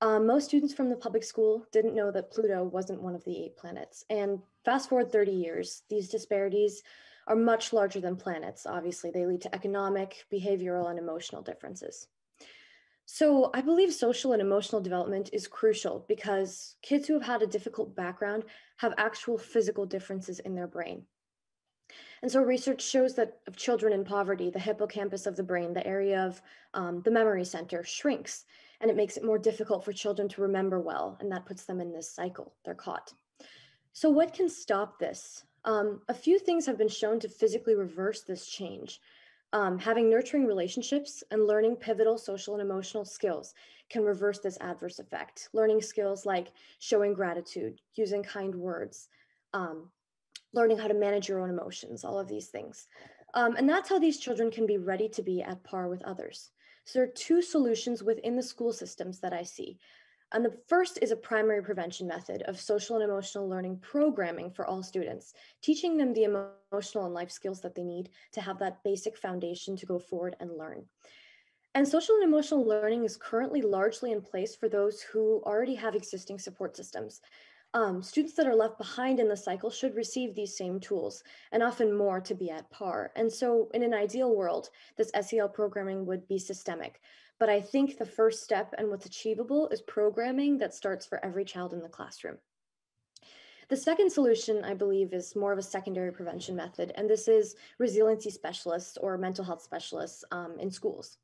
Speaker 9: um, most students from the public school didn't know that Pluto wasn't one of the eight planets. And fast forward 30 years, these disparities are much larger than planets. Obviously, they lead to economic, behavioral, and emotional differences. So I believe social and emotional development is crucial because kids who have had a difficult background have actual physical differences in their brain. And so research shows that of children in poverty, the hippocampus of the brain, the area of um, the memory center shrinks and it makes it more difficult for children to remember well, and that puts them in this cycle. They're caught. So, what can stop this? Um, a few things have been shown to physically reverse this change. Um, having nurturing relationships and learning pivotal social and emotional skills can reverse this adverse effect. Learning skills like showing gratitude, using kind words, um, learning how to manage your own emotions, all of these things. Um, and that's how these children can be ready to be at par with others. So there are two solutions within the school systems that I see. And the first is a primary prevention method of social and emotional learning programming for all students, teaching them the emotional and life skills that they need to have that basic foundation to go forward and learn. And social and emotional learning is currently largely in place for those who already have existing support systems. Um, students that are left behind in the cycle should receive these same tools and often more to be at par. And so in an ideal world, this SEL programming would be systemic. But I think the first step and what's achievable is programming that starts for every child in the classroom. The second solution, I believe, is more of a secondary prevention method, and this is resiliency specialists or mental health specialists um, in schools.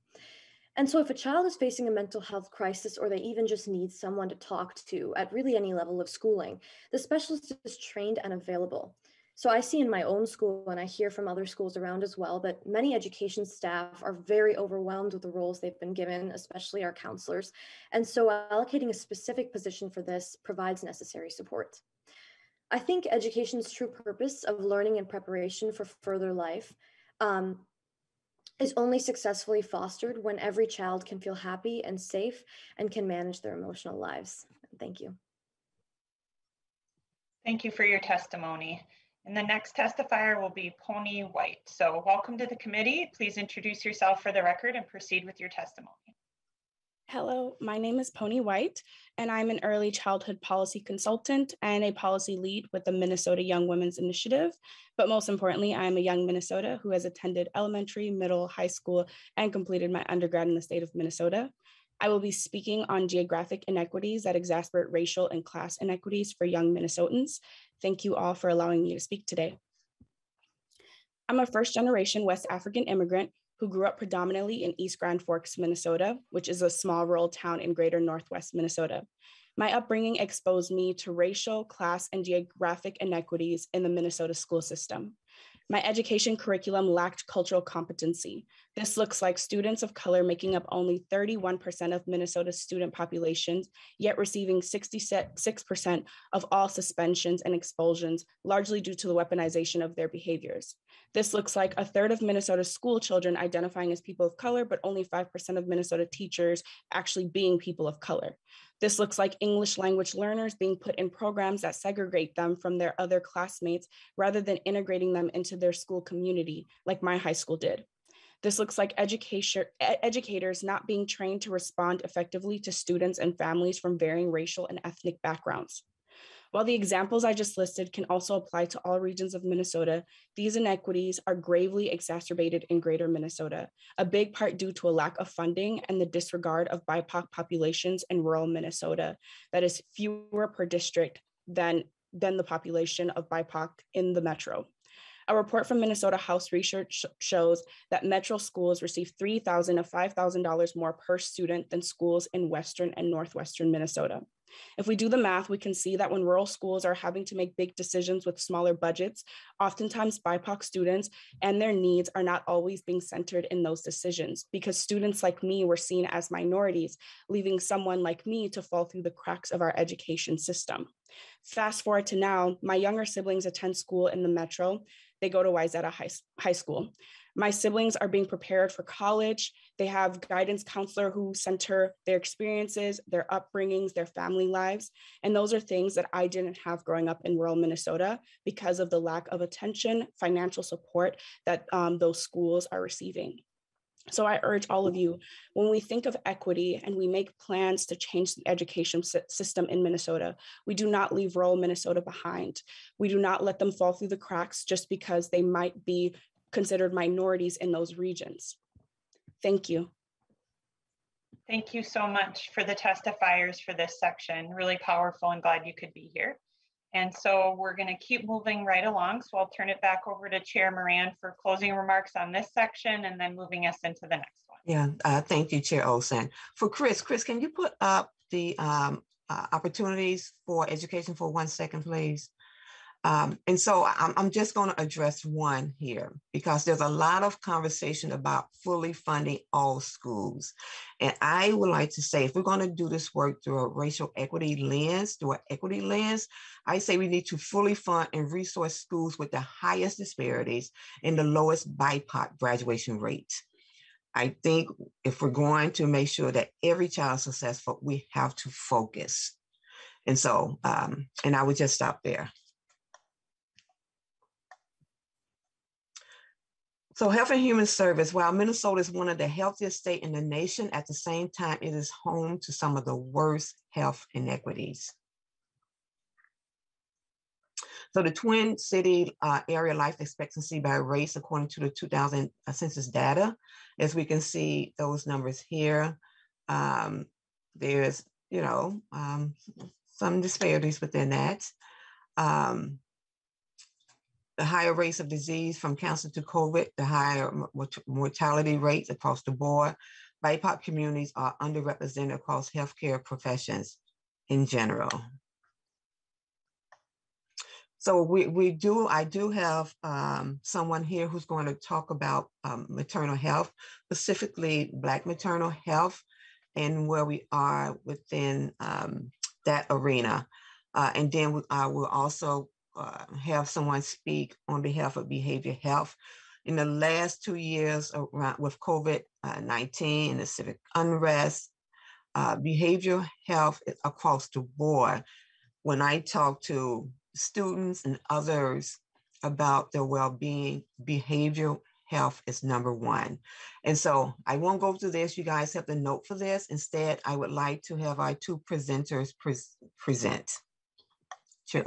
Speaker 9: And so if a child is facing a mental health crisis or they even just need someone to talk to at really any level of schooling, the specialist is trained and available. So I see in my own school and I hear from other schools around as well that many education staff are very overwhelmed with the roles they've been given, especially our counselors. And so allocating a specific position for this provides necessary support. I think education's true purpose of learning and preparation for further life um, is only successfully fostered when every child can feel happy and safe and can manage their emotional lives. Thank you.
Speaker 3: Thank you for your testimony. And the next testifier will be Pony White. So welcome to the committee. Please introduce yourself for the record and proceed with your testimony.
Speaker 10: Hello, my name is Pony White, and I'm an early childhood policy consultant and a policy lead with the Minnesota Young Women's Initiative. But most importantly, I'm a young Minnesota who has attended elementary, middle, high school, and completed my undergrad in the state of Minnesota. I will be speaking on geographic inequities that exacerbate racial and class inequities for young Minnesotans. Thank you all for allowing me to speak today. I'm a first generation West African immigrant who grew up predominantly in East Grand Forks, Minnesota, which is a small rural town in greater Northwest Minnesota. My upbringing exposed me to racial, class, and geographic inequities in the Minnesota school system. My education curriculum lacked cultural competency. This looks like students of color making up only 31% of Minnesota's student populations, yet receiving 66% of all suspensions and expulsions, largely due to the weaponization of their behaviors. This looks like a third of Minnesota school children identifying as people of color, but only 5% of Minnesota teachers actually being people of color. This looks like English language learners being put in programs that segregate them from their other classmates rather than integrating them into their school community, like my high school did. This looks like education, educators not being trained to respond effectively to students and families from varying racial and ethnic backgrounds. While the examples I just listed can also apply to all regions of Minnesota, these inequities are gravely exacerbated in greater Minnesota, a big part due to a lack of funding and the disregard of BIPOC populations in rural Minnesota that is fewer per district than, than the population of BIPOC in the metro. A report from Minnesota House Research shows that metro schools receive 3,000 to $5,000 more per student than schools in Western and Northwestern Minnesota. If we do the math, we can see that when rural schools are having to make big decisions with smaller budgets, oftentimes BIPOC students and their needs are not always being centered in those decisions because students like me were seen as minorities, leaving someone like me to fall through the cracks of our education system. Fast forward to now, my younger siblings attend school in the metro. They go to Wayzata High, High School. My siblings are being prepared for college. They have guidance counselor who center their experiences, their upbringings, their family lives. And those are things that I didn't have growing up in rural Minnesota because of the lack of attention, financial support that um, those schools are receiving. So I urge all of you, when we think of equity and we make plans to change the education system in Minnesota, we do not leave rural Minnesota behind. We do not let them fall through the cracks just because they might be considered minorities in those regions. Thank you.
Speaker 3: Thank you so much for the testifiers for this section. Really powerful and glad you could be here. And so we're going to keep moving right along. So I'll turn it back over to Chair Moran for closing remarks on this section and then moving us into the next one.
Speaker 1: Yeah, uh, thank you, Chair Olson. For Chris, Chris, can you put up the um, uh, opportunities for education for one second, please? Um, and so I'm, I'm just going to address one here because there's a lot of conversation about fully funding all schools. And I would like to say, if we're going to do this work through a racial equity lens, through an equity lens, I say we need to fully fund and resource schools with the highest disparities and the lowest BIPOC graduation rates. I think if we're going to make sure that every child is successful, we have to focus. And so, um, and I would just stop there. So Health and Human Service, while Minnesota is one of the healthiest state in the nation, at the same time, it is home to some of the worst health inequities. So the Twin City uh, area life expectancy by race, according to the 2000 uh, census data, as we can see those numbers here, um, there's, you know, um, some disparities within that. Um, the higher rates of disease from cancer to COVID, the higher mortality rates across the board. BIPOC communities are underrepresented across healthcare professions in general. So we, we do, I do have um, someone here who's going to talk about um, maternal health, specifically Black maternal health and where we are within um, that arena. Uh, and then we, we'll also uh, have someone speak on behalf of behavior health. In the last two years around with COVID-19 and the civic unrest, uh, behavioral health across the board. When I talk to students and others about their well-being, behavioral health is number one. And so I won't go through this. You guys have the note for this. Instead, I would like to have our two presenters pre present.
Speaker 3: Chair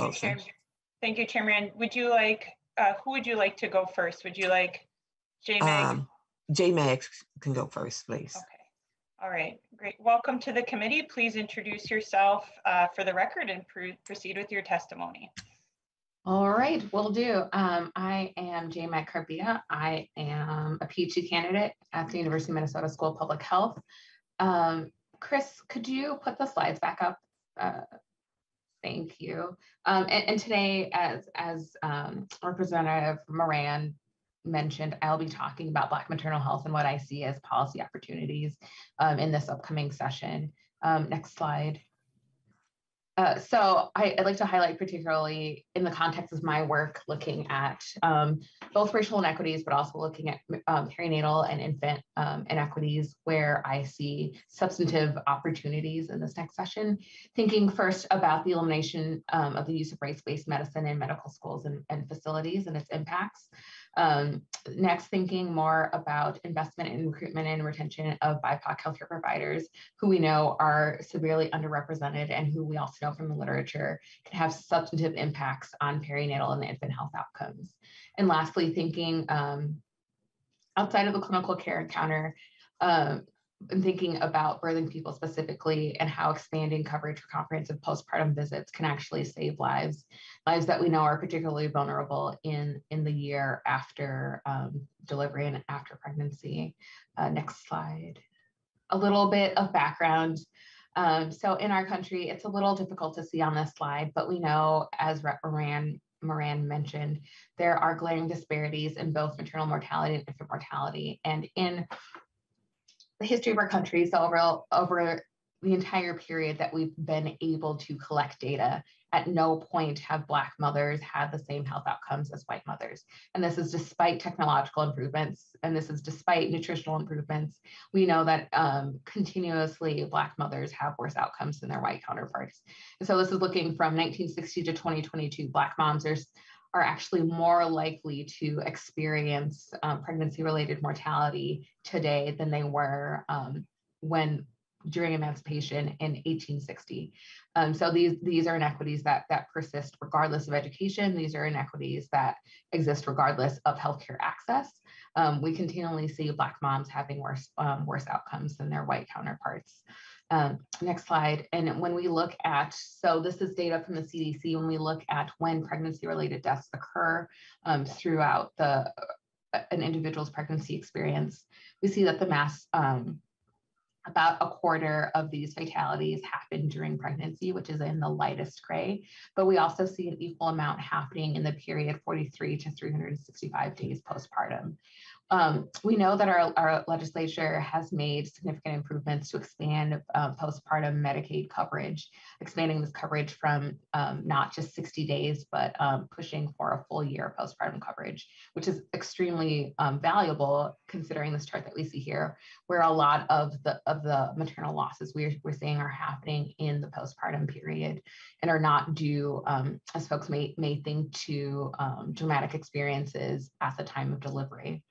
Speaker 3: Thank you, Chairman. Would you like, uh, who would you like to go first? Would you like J'Mag? Um,
Speaker 1: J'Mag can go first, please.
Speaker 3: Okay. All right, great. Welcome to the committee. Please introduce yourself uh, for the record and pr proceed with your testimony.
Speaker 11: All right, will do. Um, I am Jay Karbeah. I am a PhD candidate at the University of Minnesota School of Public Health. Um, Chris, could you put the slides back up? Uh, thank you. Um, and, and, today, as, as um, Representative Moran mentioned, I'll be talking about Black maternal health and what I see as policy opportunities um, in this upcoming session. Um, next slide. Uh, so I, would like to highlight particularly in the context of my work looking at um, both racial inequities, but also looking at um, perinatal and infant um, inequities where I see substantive opportunities in this next session. Thinking first about the elimination um, of the use of race-based medicine in medical schools and, and facilities and its impacts. Um, next, thinking more about investment in recruitment and retention of BIPOC healthcare providers who we know are severely underrepresented and who we also know from the literature can have substantive impacts on perinatal and infant health outcomes. And lastly, thinking um, outside of the clinical care encounter, um, and thinking about birthing people specifically and how expanding coverage for comprehensive postpartum visits can actually save lives, lives that we know are particularly vulnerable in, in the year after um, delivery and after pregnancy. Uh, next slide. A little bit of background. Um, so in our country, it's a little difficult to see on this slide, but we know, as Moran, Moran mentioned, there are glaring disparities in both maternal mortality and infant mortality. And in the history of our country, so over, over the entire period that we've been able to collect data, at no point have Black mothers had the same health outcomes as white mothers. And this is despite technological improvements, and this is despite nutritional improvements. We know that um, continuously Black mothers have worse outcomes than their white counterparts. And so this is looking from 1960 to 2022, Black moms are are actually more likely to experience um, pregnancy-related mortality today than they were um, when during emancipation in 1860. Um, so these, these are inequities that, that persist regardless of education. These are inequities that exist regardless of healthcare access. Um, we continually see Black moms having worse, um, worse outcomes than their white counterparts. Um, next slide. And when we look at, so this is data from the CDC, when we look at when pregnancy related deaths occur um, throughout the uh, an individual's pregnancy experience, we see that the mass, um, about a quarter of these fatalities happen during pregnancy, which is in the lightest gray. But we also see an equal amount happening in the period 43 to 365 days postpartum. Um, we know that our, our legislature has made significant improvements to expand uh, postpartum Medicaid coverage, expanding this coverage from um, not just 60 days, but um, pushing for a full year of postpartum coverage, which is extremely um, valuable considering this chart that we see here, where a lot of the of the maternal losses we're, we're seeing are happening in the postpartum period and are not due, um, as folks may, may think, to dramatic experiences at the time of delivery.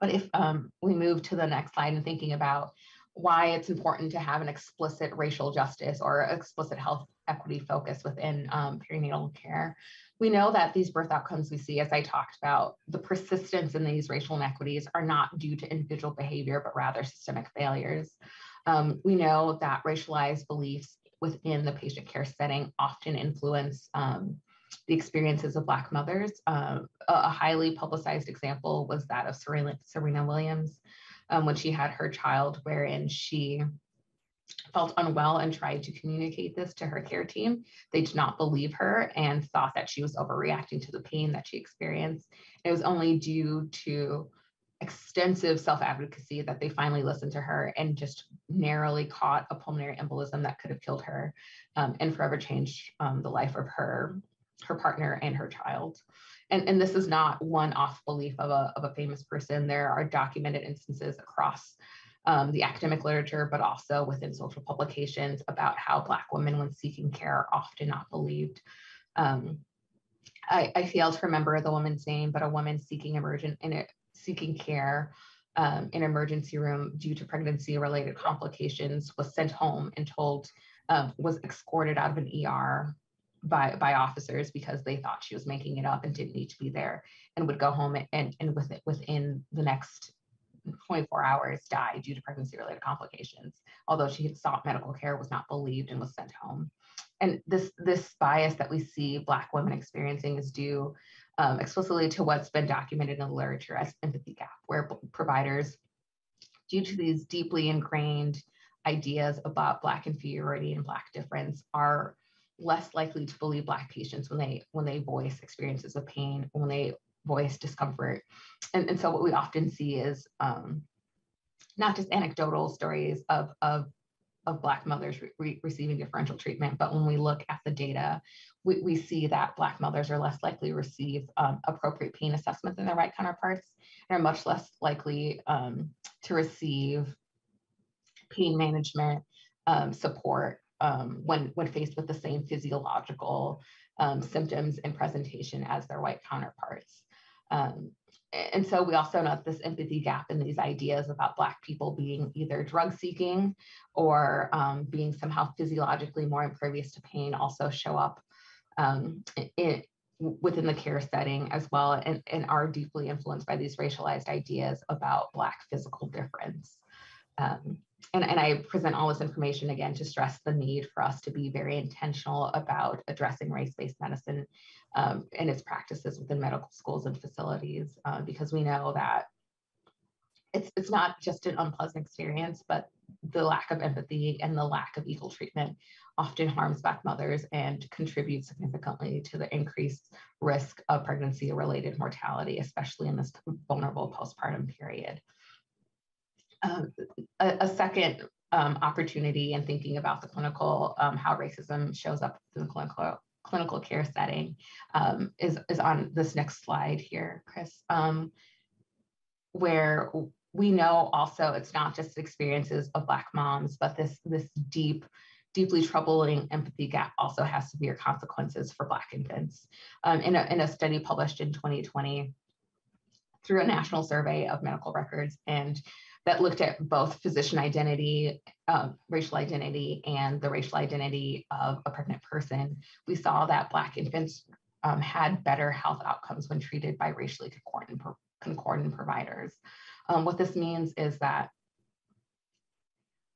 Speaker 11: But if um, we move to the next slide and thinking about why it's important to have an explicit racial justice or explicit health equity focus within um, perinatal care, we know that these birth outcomes we see, as I talked about, the persistence in these racial inequities are not due to individual behavior, but rather systemic failures. Um, we know that racialized beliefs within the patient care setting often influence um, the experiences of Black mothers. Uh, a highly publicized example was that of Serena, Serena Williams um, when she had her child, wherein she felt unwell and tried to communicate this to her care team. They did not believe her and thought that she was overreacting to the pain that she experienced. It was only due to extensive self-advocacy that they finally listened to her and just narrowly caught a pulmonary embolism that could have killed her um, and forever changed um, the life of her her partner and her child. And, and this is not one off belief of a, of a famous person. There are documented instances across um, the academic literature, but also within social publications about how Black women, when seeking care, are often not believed. Um, I, I, fail to remember the woman's name, but a woman seeking emergent in it, seeking care um, in emergency room due to pregnancy related complications was sent home and told um, was escorted out of an ER by by officers because they thought she was making it up and didn't need to be there and would go home and and, with it within the next 24 hours died due to pregnancy related complications. Although she had sought medical care, was not believed and was sent home. And this, this bias that we see Black women experiencing is due um, explicitly to what's been documented in the literature as empathy gap, where providers, due to these deeply ingrained ideas about Black inferiority and Black difference, are less likely to believe Black patients when they when they voice experiences of pain, when they voice discomfort. And, and so what we often see is um, not just anecdotal stories of, of of Black mothers re receiving differential treatment, but when we look at the data, we, we see that Black mothers are less likely to receive um, appropriate pain assessment than their white counterparts, and are much less likely um, to receive pain management um, support um, when, when faced with the same physiological um, symptoms and presentation as their white counterparts. Um, and so we also note this empathy gap in these ideas about Black people being either drug seeking or um, being somehow physiologically more impervious to pain also show up um, in, within the care setting as well and, and are deeply influenced by these racialized ideas about Black physical difference. Um, and, and I present all this information again to stress the need for us to be very intentional about addressing race-based medicine um, and its practices within medical schools and facilities, uh, because we know that it's, it's not just an unpleasant experience, but the lack of empathy and the lack of equal treatment often harms Black mothers and contributes significantly to the increased risk of pregnancy-related mortality, especially in this vulnerable postpartum period. Um, a, a, second um, opportunity in thinking about the clinical, um, how racism shows up in the clinical clinical care setting um, is, is on this next slide here, Chris, where we know also it's not just experiences of Black moms, but this, this deep, deeply troubling empathy gap also has severe consequences for Black infants. Um, in, a, in a study published in 2020, through a national survey of medical records and that looked at both physician identity, uh, racial identity, and the racial identity of a pregnant person, we saw that Black infants um, had better health outcomes when treated by racially concordant, concordant providers. Um, what this means is that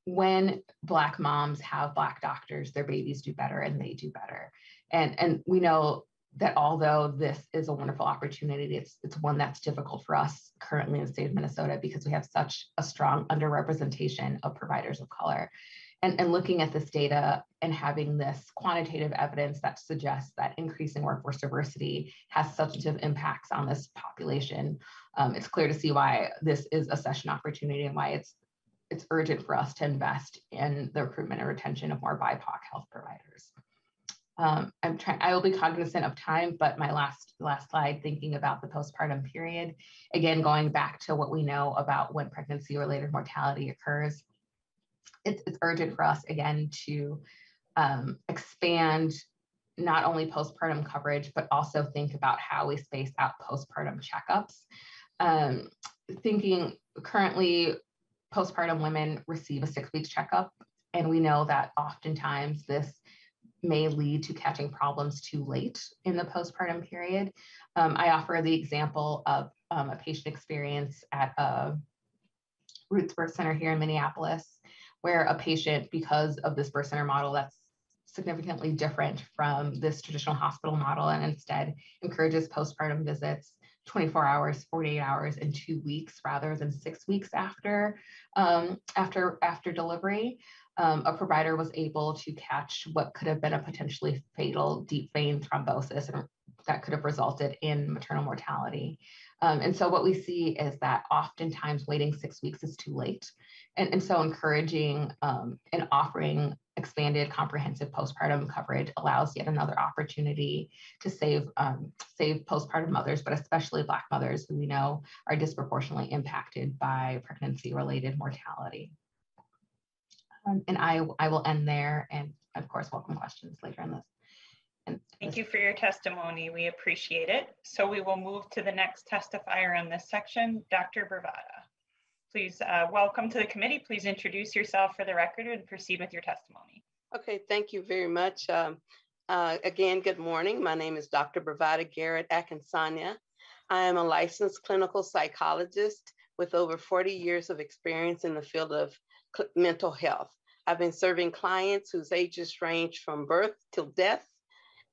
Speaker 11: when Black moms have Black doctors, their babies do better and they do better. And, and we know that although this is a wonderful opportunity, it's, it's one that's difficult for us currently in the state of Minnesota because we have such a strong underrepresentation of providers of color. And, and looking at this data and having this quantitative evidence that suggests that increasing workforce diversity has substantive impacts on this population, um, it's clear to see why this is a session opportunity and why it's it's urgent for us to invest in the recruitment and retention of more BIPOC health providers. Um, I'm trying, I will be cognizant of time, but my last, last slide, thinking about the postpartum period, again, going back to what we know about when pregnancy related mortality occurs, it's, it's urgent for us again to um, expand not only postpartum coverage, but also think about how we space out postpartum checkups. Um, thinking currently postpartum women receive a six weeks checkup, and we know that oftentimes this may lead to catching problems too late in the postpartum period. Um, I offer the example of um, a patient experience at a Roots Birth Center here in Minneapolis, where a patient, because of this birth center model that's significantly different from this traditional hospital model and instead encourages postpartum visits 24 hours 48 hours and two weeks rather than six weeks after um, after after delivery um, a provider was able to catch what could have been a potentially fatal deep vein thrombosis and that could have resulted in maternal mortality. Um, and so what we see is that oftentimes waiting six weeks is too late. And, and so encouraging um, and offering expanded comprehensive postpartum coverage allows yet another opportunity to save um, save postpartum mothers, but especially Black mothers who we know are disproportionately impacted by pregnancy related mortality. Um, and I, I will end there and of course, welcome questions later in this.
Speaker 3: And Thank you for your testimony. We appreciate it. So we will move to the next testifier on this section, Dr. Bravada. Please uh, welcome to the committee. Please introduce yourself for the record and proceed with your testimony.
Speaker 12: Okay, thank you very much. Um, uh, again, good morning. My name is Dr. Bravada Garrett Akinsanya. I am a licensed clinical psychologist with over 40 years of experience in the field of mental health. I've been serving clients whose ages range from birth till death,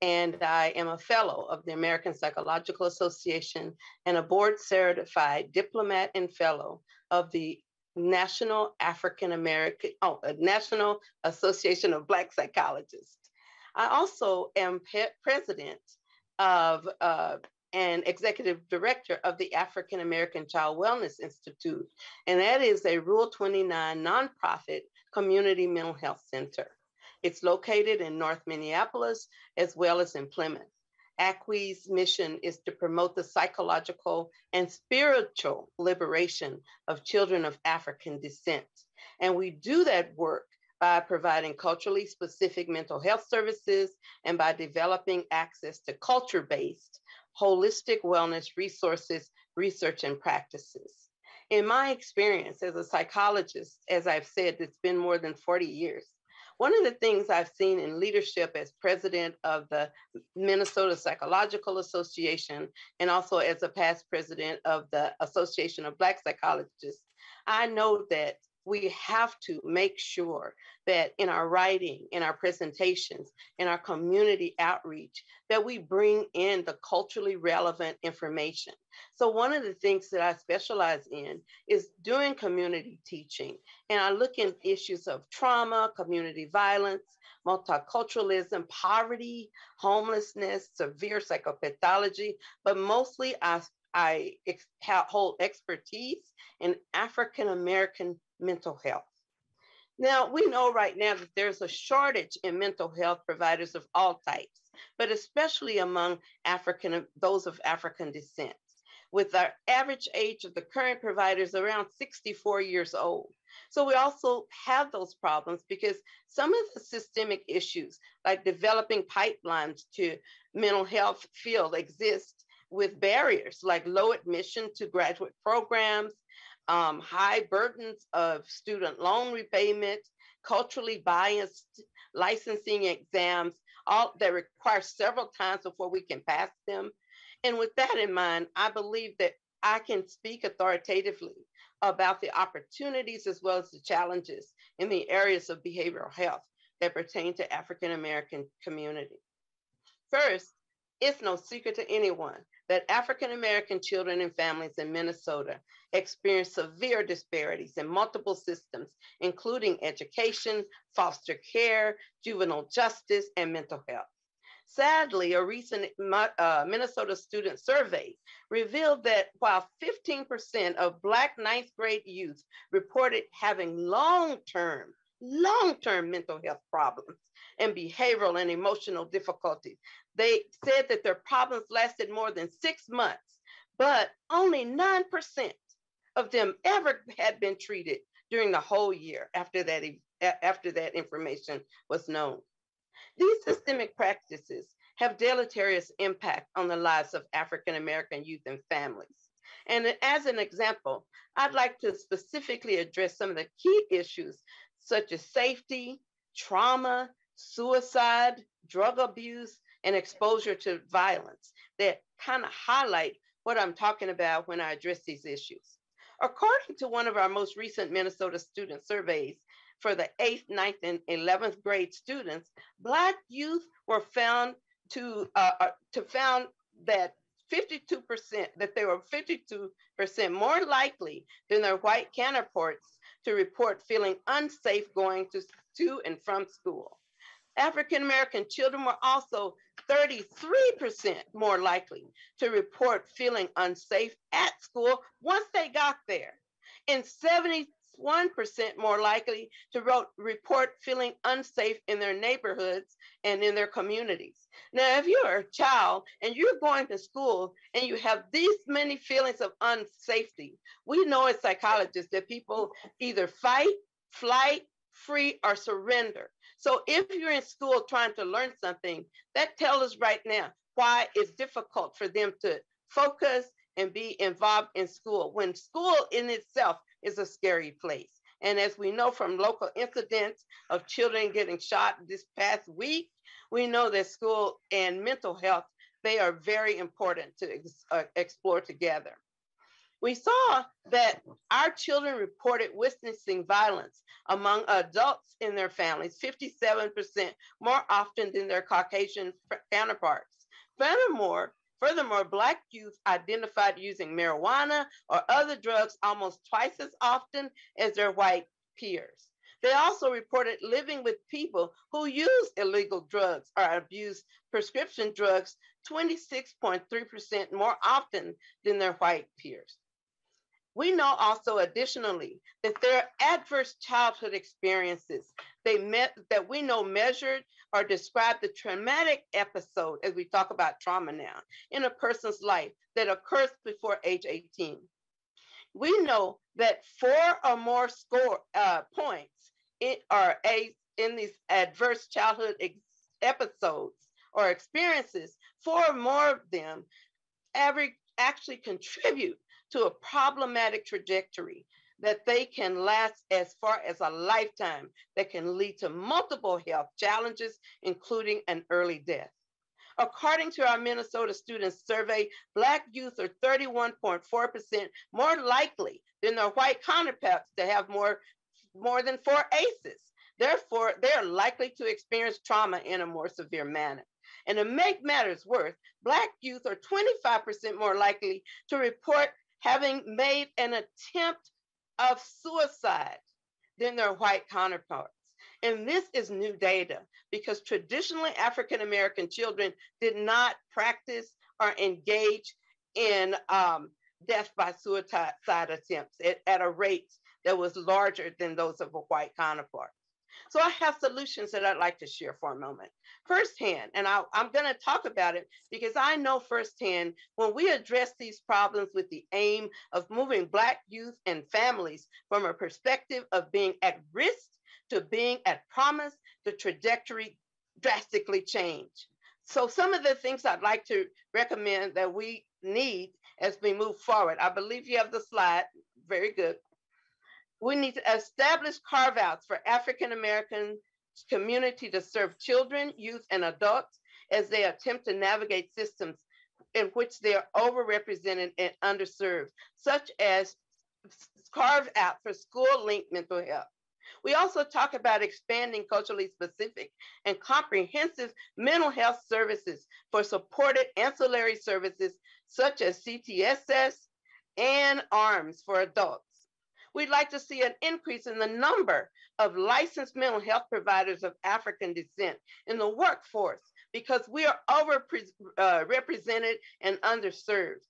Speaker 12: and I am a fellow of the American Psychological Association and a board certified diplomat and fellow of the National African American, oh, National Association of Black Psychologists. I also am president of uh, and executive director of the African American Child Wellness Institute, and that is a Rule 29 nonprofit community mental health center. It's located in North Minneapolis as well as in Plymouth. ACWI's mission is to promote the psychological and spiritual liberation of children of African descent. And we do that work by providing culturally specific mental health services and by developing access to culture based, holistic wellness resources, research, and practices. In my experience as a psychologist, as I've said, it's been more than 40 years. One of the things I've seen in leadership as president of the Minnesota Psychological Association and also as a past president of the Association of Black Psychologists, I know that we have to make sure that in our writing, in our presentations, in our community outreach, that we bring in the culturally relevant information. So one of the things that I specialize in is doing community teaching. And I look in issues of trauma, community violence, multiculturalism, poverty, homelessness, severe psychopathology, but mostly I I ex- hold expertise in African American mental health. Now, we know right now that there's a shortage in mental health providers of all types, but especially among African, those of African descent, with our average age of the current providers around 64 years old. So we also have those problems because some of the systemic issues, like developing pipelines to mental health field exist with barriers like low admission to graduate programs, um, high burdens of student loan repayment, culturally biased licensing exams, all that require several times before we can pass them. And with that in mind, I believe that I can speak authoritatively about the opportunities as well as the challenges in the areas of behavioral health that pertain to African American community. First, it's no secret to anyone that African American children and families in Minnesota experience severe disparities in multiple systems, including education, foster care, juvenile justice, and mental health. Sadly, a recent uh, Minnesota student survey revealed that while 15% of Black ninth grade youth reported having long term, long term mental health problems and behavioral and emotional difficulties, they said that their problems lasted more than six months, but only 9% of them ever had been treated during the whole year after that, after that information was known. These systemic practices have deleterious impact on the lives of African American youth and families. And as an example, I'd like to specifically address some of the key issues such as safety, trauma, suicide, drug abuse, and exposure to violence that kind of highlight what I'm talking about when I address these issues. According to one of our most recent Minnesota student surveys for the 8th, 9th, and 11th grade students, Black youth were found to, uh, uh to found that 52%, that they were 52% more likely than their white counterparts to report feeling unsafe going to, to and from school. African American children were also 33% more likely to report feeling unsafe at school once they got there, and 71% more likely to report feeling unsafe in their neighborhoods and in their communities. Now, if you're a child and you're going to school and you have these many feelings of unsafety, we know as psychologists that people either fight, flight, free, or surrender. So if you're in school trying to learn something, that tells us right now why it's difficult for them to focus and be involved in school when school in itself is a scary place. And as we know from local incidents of children getting shot this past week, we know that school and mental health, they are very important to ex- uh, explore together. We saw that our children reported witnessing violence among adults in their families 57% more often than their Caucasian counterparts. Furthermore, Furthermore, Black youth identified using marijuana or other drugs almost twice as often as their white peers. They also reported living with people who use illegal drugs or abuse prescription drugs 26.3% more often than their white peers. We know also additionally that their adverse childhood experiences they met that we know measured or describe the traumatic episode as we talk about trauma now in a person's life that occurs before age 18. We know that four or more score uh, points in, are a, in these adverse childhood ex- episodes or experiences, four or more of them every, actually contribute to a problematic trajectory that they can last as far as a lifetime that can lead to multiple health challenges, including an early death. According to our Minnesota Students Survey, Black youth are 31.4% more likely than their white counterparts to have more, more than four ACEs. Therefore, they are likely to experience trauma in a more severe manner. And to make matters worse, Black youth are 25% more likely to report having made an attempt of suicide than their white counterparts. And this is new data because traditionally African American children did not practice or engage in um, death by suicide attempts at, at a rate that was larger than those of a white counterpart. So I have solutions that I'd like to share for a moment. Firsthand, and I, am going to talk about it because I know firsthand when we address these problems with the aim of moving Black youth and families from a perspective of being at risk to being at promise, the trajectory drastically change. So some of the things I'd like to recommend that we need as we move forward. I believe you have the slide. Very good we need to establish carve outs for African American community to serve children, youth, and adults as they attempt to navigate systems in which they are overrepresented and underserved, such as carve out for school linked mental health. We also talk about expanding culturally specific and comprehensive mental health services for supported ancillary services such as CTSS and ARMHS for adults We'd like to see an increase in the number of licensed mental health providers of African descent in the workforce because we are overrepresented uh, and underserved.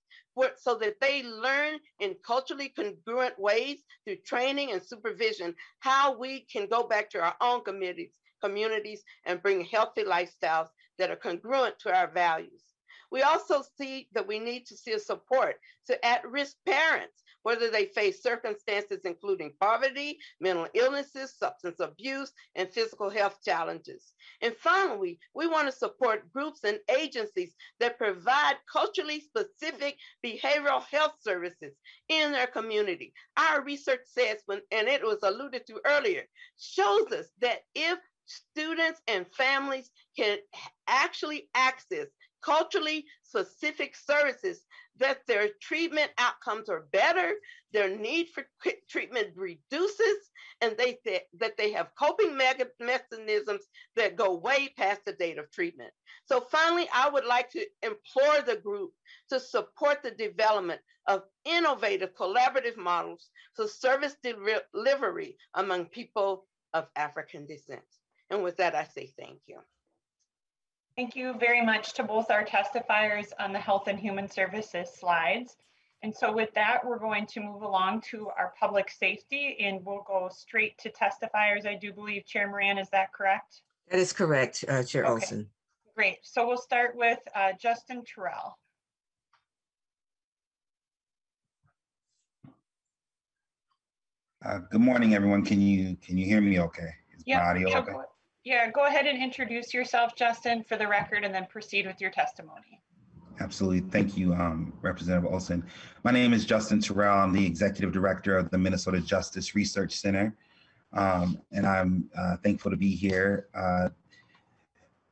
Speaker 12: So that they learn in culturally congruent ways through training and supervision how we can go back to our own communities, communities and bring healthy lifestyles that are congruent to our values. We also see that we need to see a support to at-risk parents whether they face circumstances including poverty, mental illnesses, substance abuse, and physical health challenges. And finally, we want to support groups and agencies that provide culturally specific behavioral health services in their community. Our research says, when, and it was alluded to earlier, shows us that if students and families can actually access culturally specific services that their treatment outcomes are better, their need for treatment reduces, and they th- that they have coping me- mechanisms that go way past the date of treatment. So finally, I would like to implore the group to support the development of innovative collaborative models for service de- delivery among people of African descent. And with that, I say thank you.
Speaker 3: Thank you very much to both our testifiers on the Health and Human Services slides. And so with that, we're going to move along to our public safety and we'll go straight to testifiers. I do believe Chair Moran, is that correct?
Speaker 1: That is correct, uh, Chair okay. Olson.
Speaker 3: Great. So we'll start with uh, Justin Terrell.
Speaker 13: Uh, good morning, everyone. Can you can you hear me okay?
Speaker 3: Is yep. my audio okay? Yeah, go ahead and introduce yourself, Justin, for the record, and then proceed with your testimony.
Speaker 13: Absolutely. Thank you, um, Representative Olson. My name is Justin Terrell. I'm the Executive Director of the Minnesota Justice Research Center, um, and I'm uh, thankful to be here. Uh,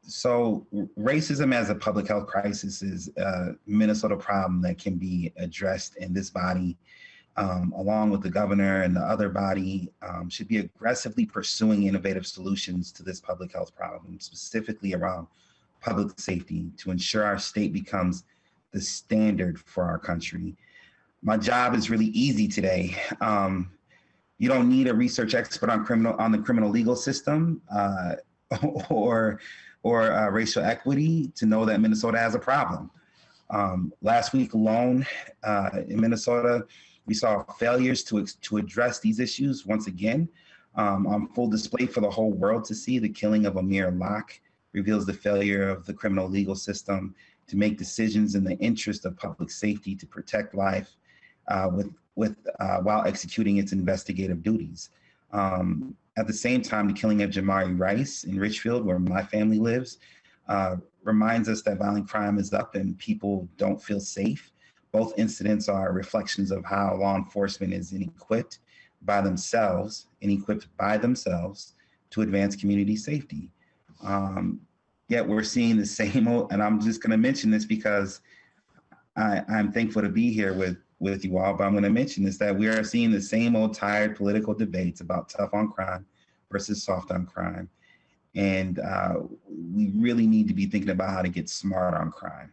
Speaker 13: so racism as a public health crisis is a Minnesota problem that can be addressed in this body, um, along with the governor and the other body, um, should be aggressively pursuing innovative solutions to this public health problem, specifically around public safety, to ensure our state becomes the standard for our country. My job is really easy today. Um, you don't need a research expert on criminal on the criminal legal system uh, or or uh, racial equity to know that Minnesota has a problem. Um, last week alone uh, in Minnesota, we saw failures to, to address these issues once again um, on full display for the whole world to see. The killing of Amir Locke reveals the failure of the criminal legal system to make decisions in the interest of public safety to protect life uh, with, with, uh, while executing its investigative duties. Um, at the same time, the killing of Jamari Rice in Richfield, where my family lives, uh, reminds us that violent crime is up and people don't feel safe. Both incidents are reflections of how law enforcement is inequipped by themselves and equipped by themselves to advance community safety. Um, yet we're seeing the same old, and I'm just going to mention this because I, I'm thankful to be here with with you all, but I'm going to mention is that we are seeing the same old tired political debates about tough on crime versus soft on crime. And uh, we really need to be thinking about how to get smart on crime.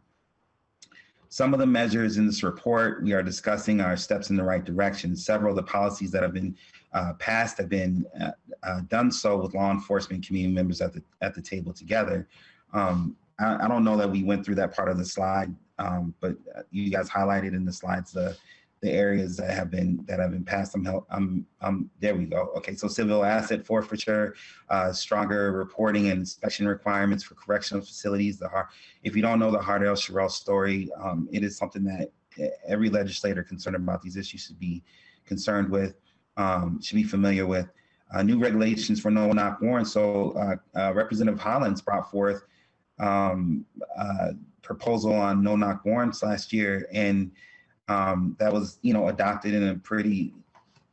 Speaker 13: Some of the measures in this report we are discussing are steps in the right direction. Several of the policies that have been uh, passed have been uh, uh done so with law enforcement community members at the at the table together. Um, I, I, don't know that we went through that part of the slide um, but uh, you guys highlighted in the slides the the areas that have been that have been passed. I'm, help, I'm, there we go. Okay, so civil asset forfeiture, uh, stronger reporting and inspection requirements for correctional facilities. The hard, if you don't know the Hardel Sherrell story, um, it is something that every legislator concerned about these issues should be concerned with, um, should be familiar with. Uh, new regulations for no-knock warrants. So uh, uh Representative Hollins brought forth um, uh, proposal on no knock warrants last year, and um, that was you know adopted in a pretty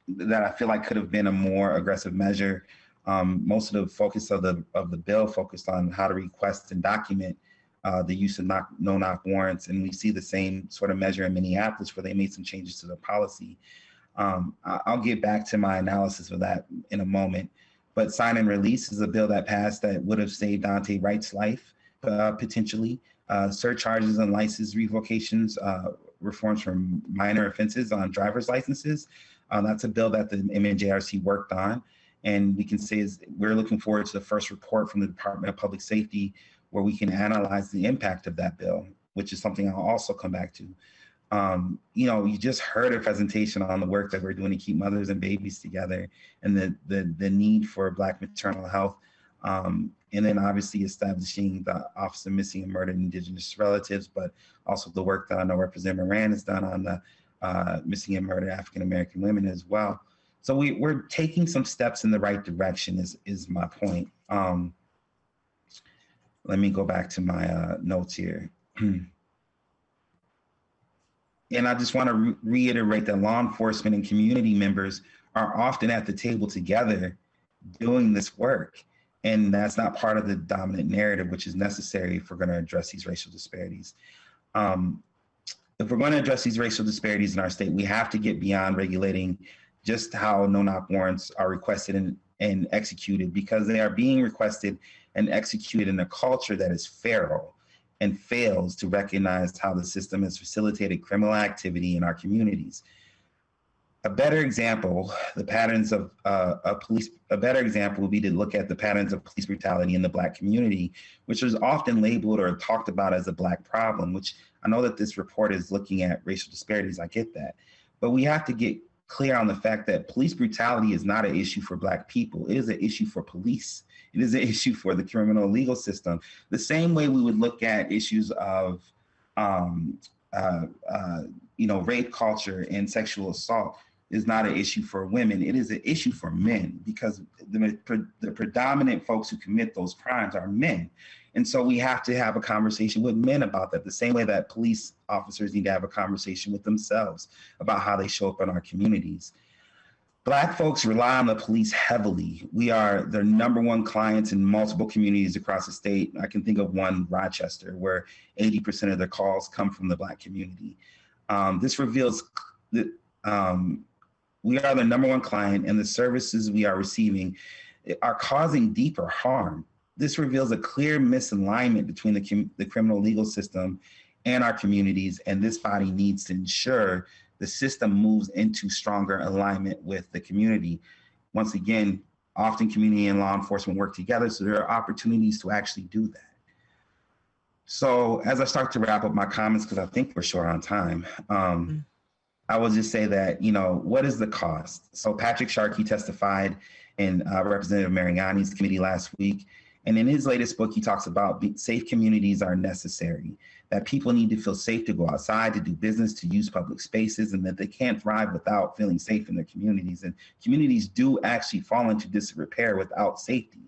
Speaker 13: that I feel like could have been a more aggressive measure. Um, most of the focus of the of the bill focused on how to request and document uh, the use of knock, no knock warrants, and we see the same sort of measure in Minneapolis where they made some changes to the policy. Um, I'll get back to my analysis of that in a moment. But sign and release is a bill that passed that would have saved Daunte Wright's life uh, potentially uh, surcharges and license revocations, uh, reforms for minor offenses on driver's licenses. Uh, that's a bill that the MNJRC worked on. And we can say is we're looking forward to the first report from the Department of Public Safety where we can analyze the impact of that bill, which is something I'll also come back to. Um, you know, you just heard a presentation on the work that we're doing to keep mothers and babies together and the the, the need for Black maternal health um, and then obviously establishing the Office of Missing and Murdered Indigenous Relatives, but also the work that I know Representative Moran has done on the uh, missing and murdered African American women as well. So we, we're taking some steps in the right direction is, is my point. Um, let me go back to my uh, notes here. and I just want to re reiterate that law enforcement and community members are often at the table together doing this work. And that's not part of the dominant narrative, which is necessary if we're going to address these racial disparities. Um, if we're going to address these racial disparities in our state, we have to get beyond regulating just how no-knock warrants are requested and, and executed because they are being requested and executed in a culture that is feral and fails to recognize how the system has facilitated criminal activity in our communities a better example, the patterns of uh, a police, a better example would be to look at the patterns of police brutality in the Black community, which is often labeled or talked about as a Black problem, which I know that this report is looking at racial disparities. I get that. But we have to get clear on the fact that police brutality is not an issue for Black people, it is an issue for police. It is an issue for the criminal legal system. The same way we would look at issues of, um, uh, uh, you know, rape culture and sexual assault is not an issue for women. It is an issue for men because the, the predominant folks who commit those crimes are men. And so we have to have a conversation with men about that, the same way that police officers need to have a conversation with themselves about how they show up in our communities. Black folks rely on the police heavily. We are their number one clients in multiple communities across the state. I can think of one, Rochester, where 80% of their calls come from the Black community. Um, this reveals that um, we are the number one client, and the services we are receiving are causing deeper harm. This reveals a clear misalignment between the, the criminal legal system and our communities, and this body needs to ensure the system moves into stronger alignment with the community. Once again, often community and law enforcement work together, so there are opportunities to actually do that. So as I start to wrap up my comments, because I think we're short on time, um, I will just say that, you know, what is the cost? So Patrick Sharkey testified in uh, Representative Mariani's committee last week. And in his latest book, he talks about safe communities are necessary that people need to feel safe to go outside, to do business, to use public spaces, and that they can't thrive without feeling safe in their communities. And communities do actually fall into disrepair without safety.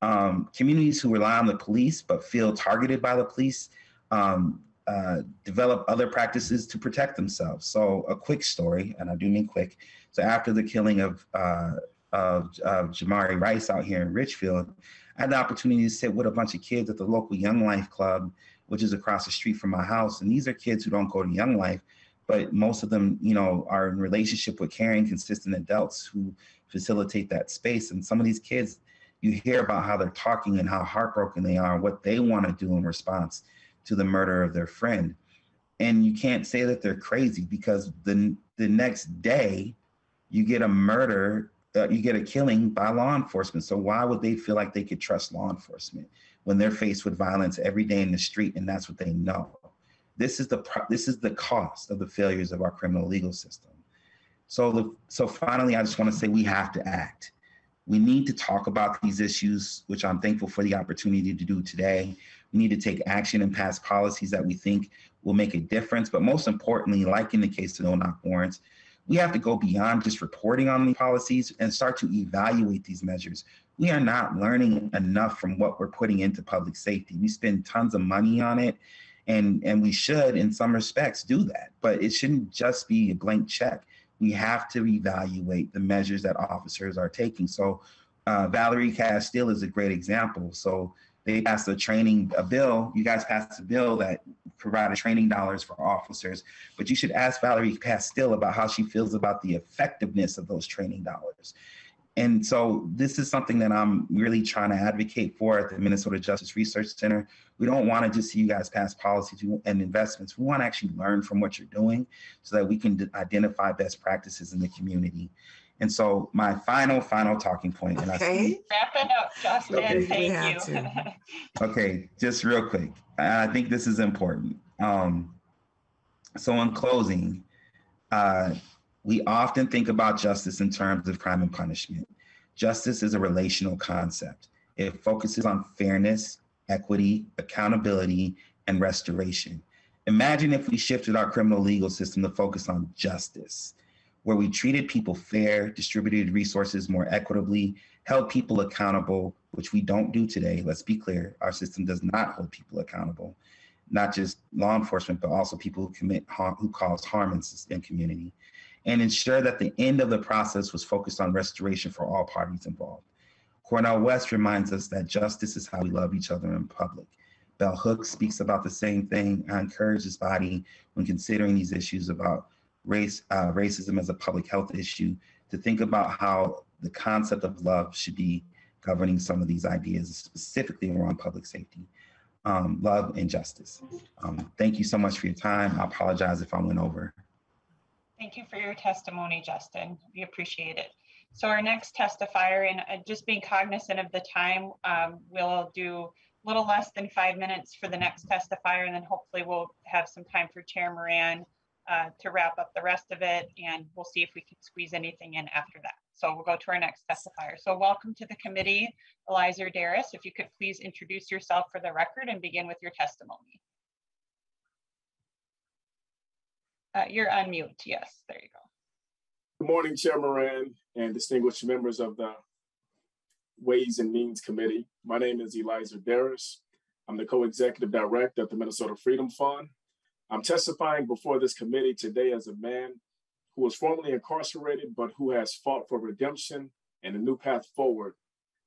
Speaker 13: Um, communities who rely on the police but feel targeted by the police um, uh, develop other practices to protect themselves. So, a quick story, and I do mean quick. So, after the killing of uh, of, of Jamari Rice out here in Richfield, I had the opportunity to sit with a bunch of kids at the local Young Life Club which is across the street from my house. And these are kids who don't go to Young Life, but most of them, you know, are in relationship with caring, consistent adults who facilitate that space. And some of these kids, you hear about how they're talking and how heartbroken they are, what they want to do in response to the murder of their friend. And you can't say that they're crazy because the the next day you get a murder, uh, you get a killing by law enforcement. So why would they feel like they could trust law enforcement? when they're faced with violence every day in the street and that's what they know. This is the this is the cost of the failures of our criminal legal system. So the, so finally, I just want to say we have to act. We need to talk about these issues, which I'm thankful for the opportunity to do today. We need to take action and pass policies that we think will make a difference. But most importantly, like in the case of no knock warrants, we have to go beyond just reporting on the policies and start to evaluate these measures we are not learning enough from what we're putting into public safety. We spend tons of money on it, and and we should, in some respects, do that. But it shouldn't just be a blank check. We have to evaluate the measures that officers are taking. So, uh, Valerie Castile is a great example. So they passed a training a bill. You guys passed a bill that provided training dollars for officers, but you should ask Valerie Castile about how she feels about the effectiveness of those training dollars and so this is something that I'm really trying to advocate for at the Minnesota Justice Research Center. We don't want to just see you guys pass policies and investments. We want to actually learn from what you're doing so that we can identify best practices in the community. And so my final, final talking point. And
Speaker 3: okay. I, Wrap it up, Justin. Okay. Thank you.
Speaker 13: okay, just real quick. I think this is important. Um, so in closing, uh, we often think about justice in terms of crime and punishment. Justice is a relational concept. It focuses on fairness, equity, accountability, and restoration. Imagine if we shifted our criminal legal system to focus on justice, where we treated people fair, distributed resources more equitably, held people accountable, which we don't do today. Let's be clear, our system does not hold people accountable, not just law enforcement, but also people who commit harm, who cause harm in, in community and ensure that the end of the process was focused on restoration for all parties involved. Cornel West reminds us that justice is how we love each other in public. Bell Hooks speaks about the same thing. I encourage this body when considering these issues about race, uh, racism as a public health issue, to think about how the concept of love should be governing some of these ideas, specifically around public safety, um, love and justice. Um, thank you so much for your time. I apologize if I went over.
Speaker 3: Thank you for your testimony, Justin. We appreciate it. So our next testifier, and uh, just being cognizant of the time, um, we'll do a little less than five minutes for the next testifier, and then hopefully we'll have some time for Chair Moran uh, to wrap up the rest of it, and we'll see if we can squeeze anything in after that. So we'll go to our next testifier. So welcome to the committee, Elizer Darris. If you could please introduce yourself for the record and begin with your testimony. Uh, you're on mute. Yes, there you go.
Speaker 14: Good morning, Chair Moran and distinguished members of the Ways and Means Committee. My name is Elizer Darris. I'm the co-executive director of the Minnesota Freedom Fund. I'm testifying before this committee today as a man who was formerly incarcerated, but who has fought for redemption and a new path forward.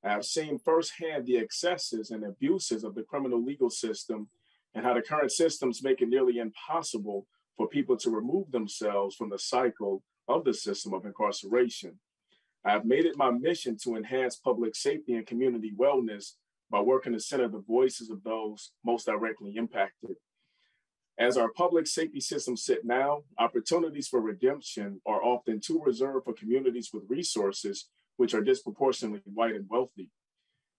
Speaker 14: I have seen firsthand the excesses and abuses of the criminal legal system and how the current systems make it nearly impossible for people to remove themselves from the cycle of the system of incarceration. I have made it my mission to enhance public safety and community wellness by working to center the voices of those most directly impacted. As our public safety systems sit now, opportunities for redemption are often too reserved for communities with resources which are disproportionately white and wealthy.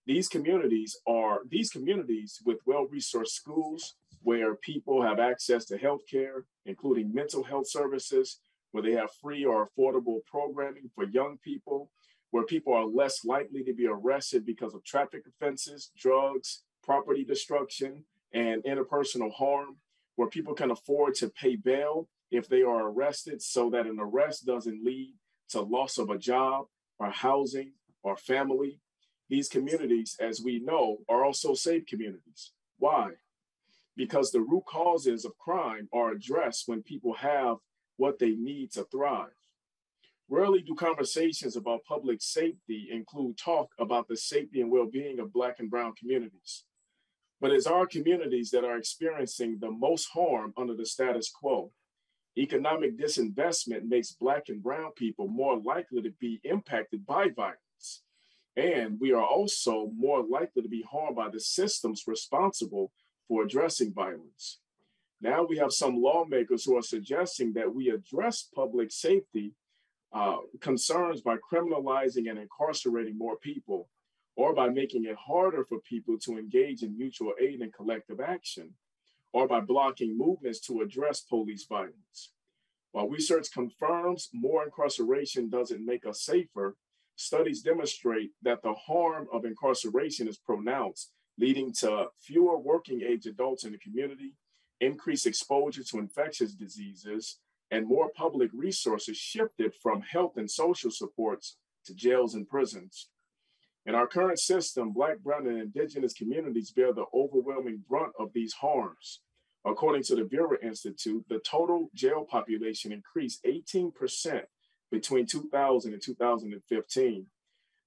Speaker 14: These communities are these communities with well-resourced schools where people have access to health care, including mental health services, where they have free or affordable programming for young people, where people are less likely to be arrested because of traffic offenses, drugs, property destruction, and interpersonal harm, where people can afford to pay bail if they are arrested so that an arrest doesn't lead to loss of a job or housing or family. These communities, as we know, are also safe communities. Why? Because the root causes of crime are addressed when people have what they need to thrive. Rarely do conversations about public safety include talk about the safety and well being of Black and Brown communities. But it's our communities that are experiencing the most harm under the status quo. Economic disinvestment makes Black and Brown people more likely to be impacted by violence. And we are also more likely to be harmed by the systems responsible for addressing violence. Now we have some lawmakers who are suggesting that we address public safety uh, concerns by criminalizing and incarcerating more people, or by making it harder for people to engage in mutual aid and collective action, or by blocking movements to address police violence. While research confirms more incarceration doesn't make us safer, studies demonstrate that the harm of incarceration is pronounced, leading to fewer working age adults in the community increased exposure to infectious diseases, and more public resources shifted from health and social supports to jails and prisons. In our current system, Black, Brown, and Indigenous communities bear the overwhelming brunt of these harms. According to the Vera Institute, the total jail population increased 18% between 2000 and 2015,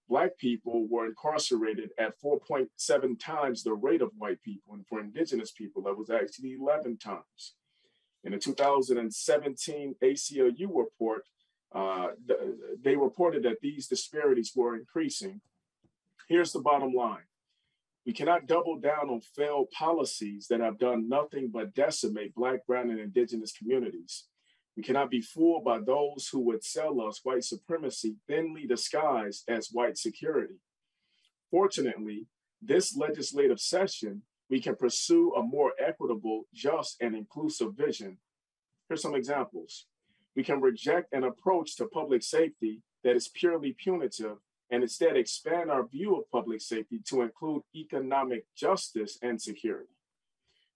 Speaker 14: Black people were incarcerated at 4.7 times the rate of white people. And for Indigenous people, that was actually 11 times. In the 2017 ACLU report, uh, they reported that these disparities were increasing. Here's the bottom line we cannot double down on failed policies that have done nothing but decimate Black, Brown, and Indigenous communities. We cannot be fooled by those who would sell us white supremacy thinly disguised as white security. Fortunately, this legislative session, we can pursue a more equitable, just, and inclusive vision. Here's some examples. We can reject an approach to public safety that is purely punitive and instead expand our view of public safety to include economic justice and security.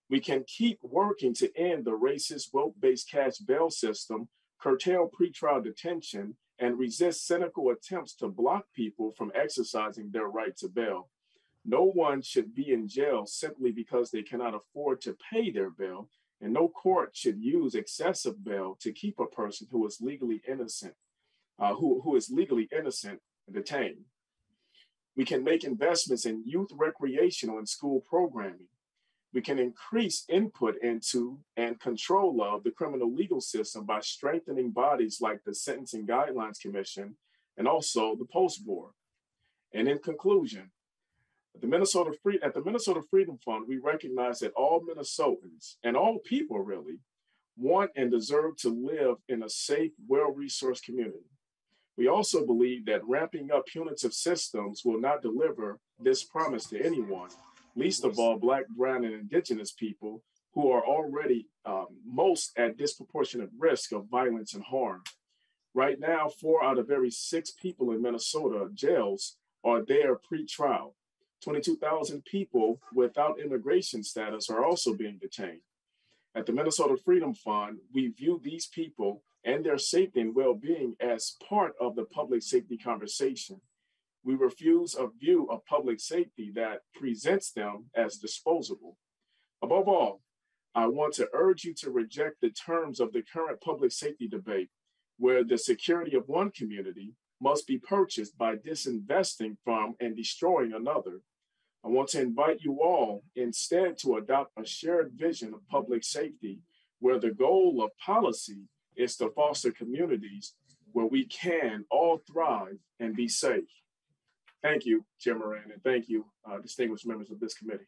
Speaker 14: We can keep working to end the racist, vote-based cash bail system, curtail pretrial detention, and resist cynical attempts to block people from exercising their right to bail. No one should be in jail simply because they cannot afford to pay their bail, and no court should use excessive bail to keep a person who is legally innocent, uh, who, who is legally innocent detained. We can make investments in youth recreational and school programming we can increase input into and control of the criminal legal system by strengthening bodies like the Sentencing Guidelines Commission and also the Post Board. And in conclusion, the Minnesota Free, at the Minnesota Freedom Fund, we recognize that all Minnesotans and all people really want and deserve to live in a safe, well-resourced community. We also believe that ramping up punitive systems will not deliver this promise to anyone least of all Black, Brown, and Indigenous people who are already um, most at disproportionate risk of violence and harm. Right now, four out of every six people in Minnesota jails are there pre-trial. 22,000 people without immigration status are also being detained. At the Minnesota Freedom Fund, we view these people and their safety and well-being as part of the public safety conversation. We refuse a view of public safety that presents them as disposable. Above all, I want to urge you to reject the terms of the current public safety debate, where the security of one community must be purchased by disinvesting from and destroying another. I want to invite you all instead to adopt a shared vision of public safety where the goal of policy is to foster communities where we can all thrive and be safe. Thank you, Chair Moran, and thank you, uh, distinguished members of this committee.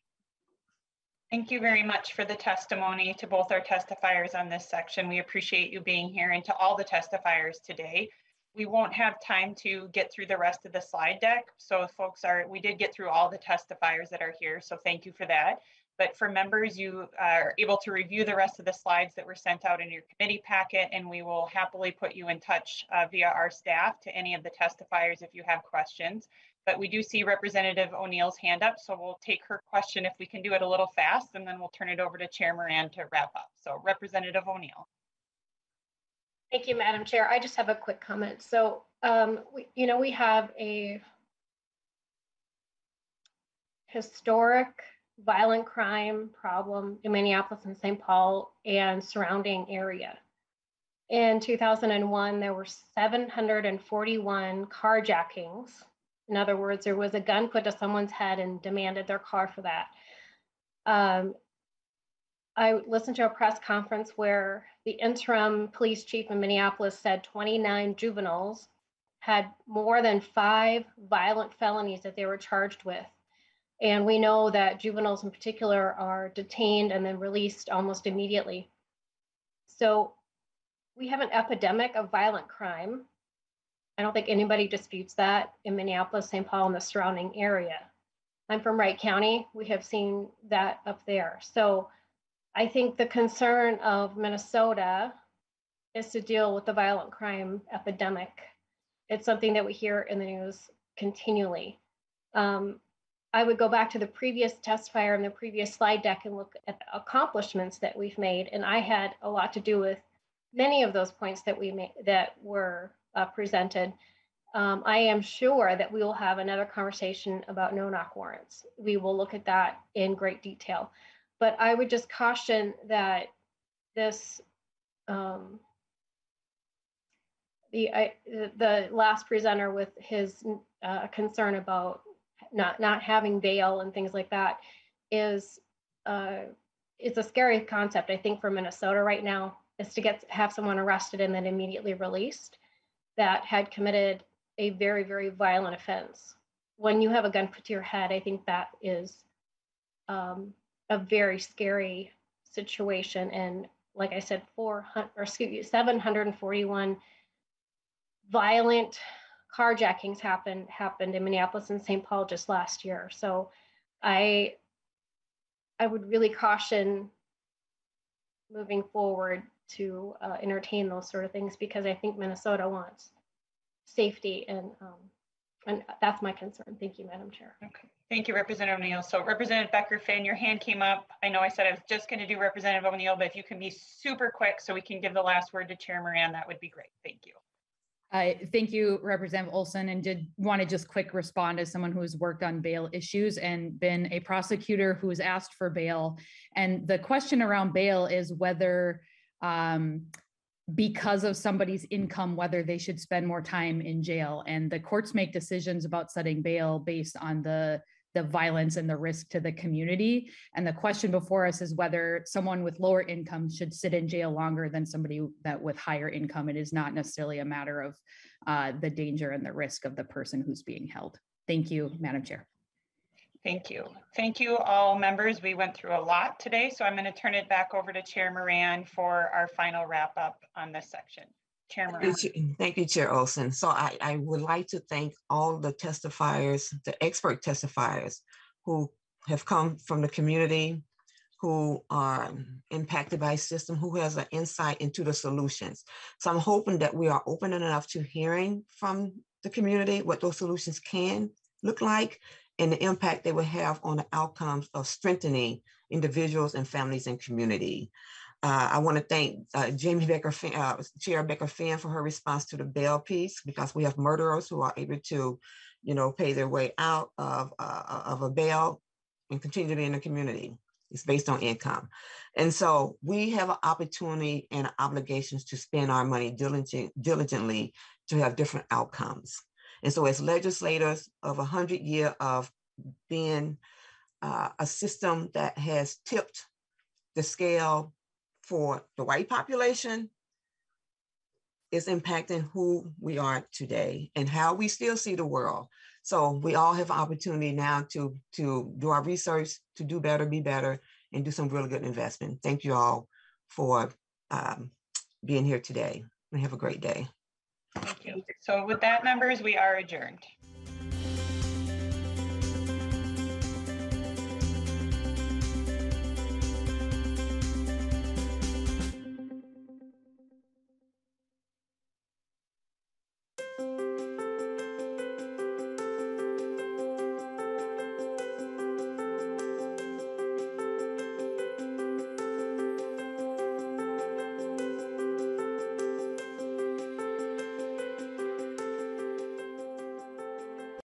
Speaker 3: Thank you very much for the testimony to both our testifiers on this section. We appreciate you being here and to all the testifiers today. We won't have time to get through the rest of the slide deck. So folks are, we did get through all the testifiers that are here. So thank you for that. But for members, you are able to review the rest of the slides that were sent out in your committee packet, and we will happily put you in touch uh, via our staff to any of the testifiers if you have questions. But we do see Representative O'Neill's hand up, so we'll take her question if we can do it a little fast, and then we'll turn it over to Chair Moran to wrap up. So Representative O'Neill.
Speaker 8: Thank you, Madam Chair. I just have a quick comment. So, um, we, you know, we have a historic violent crime problem in Minneapolis and St. Paul and surrounding area. In 2001, there were 741 carjackings. In other words, there was a gun put to someone's head and demanded their car for that. Um, I listened to a press conference where the interim police chief in Minneapolis said 29 juveniles had more than five violent felonies that they were charged with and we know that juveniles in particular are detained and then released almost immediately. So we have an epidemic of violent crime. I don't think anybody disputes that in Minneapolis, St. Paul, and the surrounding area. I'm from Wright County. We have seen that up there. So I think the concern of Minnesota is to deal with the violent crime epidemic. It's something that we hear in the news continually. Um, I would go back to the previous testifier and the previous slide deck and look at the accomplishments that we've made. And I had a lot to do with many of those points that we made that were uh, presented. Um, I am sure that we will have another conversation about no-knock warrants. We will look at that in great detail. But I would just caution that this um, the I, the last presenter with his uh, concern about not not having bail and things like that is uh, it's a scary concept I think for Minnesota right now is to get have someone arrested and then immediately released that had committed a very very violent offense. When you have a gun put to your head, I think that is um, a very scary situation. And like I said, 400 or excuse me, 741 violent carjackings happened happened in Minneapolis and St. Paul just last year. So I I would really caution moving forward to uh, entertain those sort of things because I think Minnesota wants safety and um, and that's my concern. Thank you, Madam Chair.
Speaker 3: Okay. Thank you, Representative O'Neill. So Representative Becker-Finn, your hand came up. I know I said I was just going to do Representative O'Neill, but if you can be super quick so we can give the last word to Chair Moran, that would be great. Thank you.
Speaker 15: Uh, thank you, Representative Olson, and did want to just quick respond as someone who has worked on bail issues and been a prosecutor who has asked for bail. And the question around bail is whether, um, because of somebody's income, whether they should spend more time in jail. And the courts make decisions about setting bail based on the the violence and the risk to the community. And the question before us is whether someone with lower income should sit in jail longer than somebody that with higher income. It is not necessarily a matter of uh, the danger and the risk of the person who's being held. Thank you, Madam Chair.
Speaker 3: Thank you. Thank you all members. We went through a lot today, so I'm going to turn it back over to Chair Moran for our final wrap up on this section. Chairman.
Speaker 1: Thank you, Chair Olson. So I, I would like to thank all the testifiers, the expert testifiers who have come from the community, who are impacted by system, who has an insight into the solutions. So I'm hoping that we are open enough to hearing from the community what those solutions can look like and the impact they will have on the outcomes of strengthening individuals and families and community. Uh, I want to thank uh, Jamie Becker, uh, Chair Becker Finn for her response to the bail piece because we have murderers who are able to, you know, pay their way out of, uh, of a bail and continue to be in the community. It's based on income. And so we have an opportunity and obligations to spend our money diligent, diligently to have different outcomes. And so as legislators of a hundred year of being uh, a system that has tipped the scale for the white population is impacting who we are today and how we still see the world. So we all have opportunity now to, to do our research, to do better, be better, and do some really good investment. Thank you all for um, being here today and have a great day.
Speaker 3: Thank you. So with that, members, we are adjourned.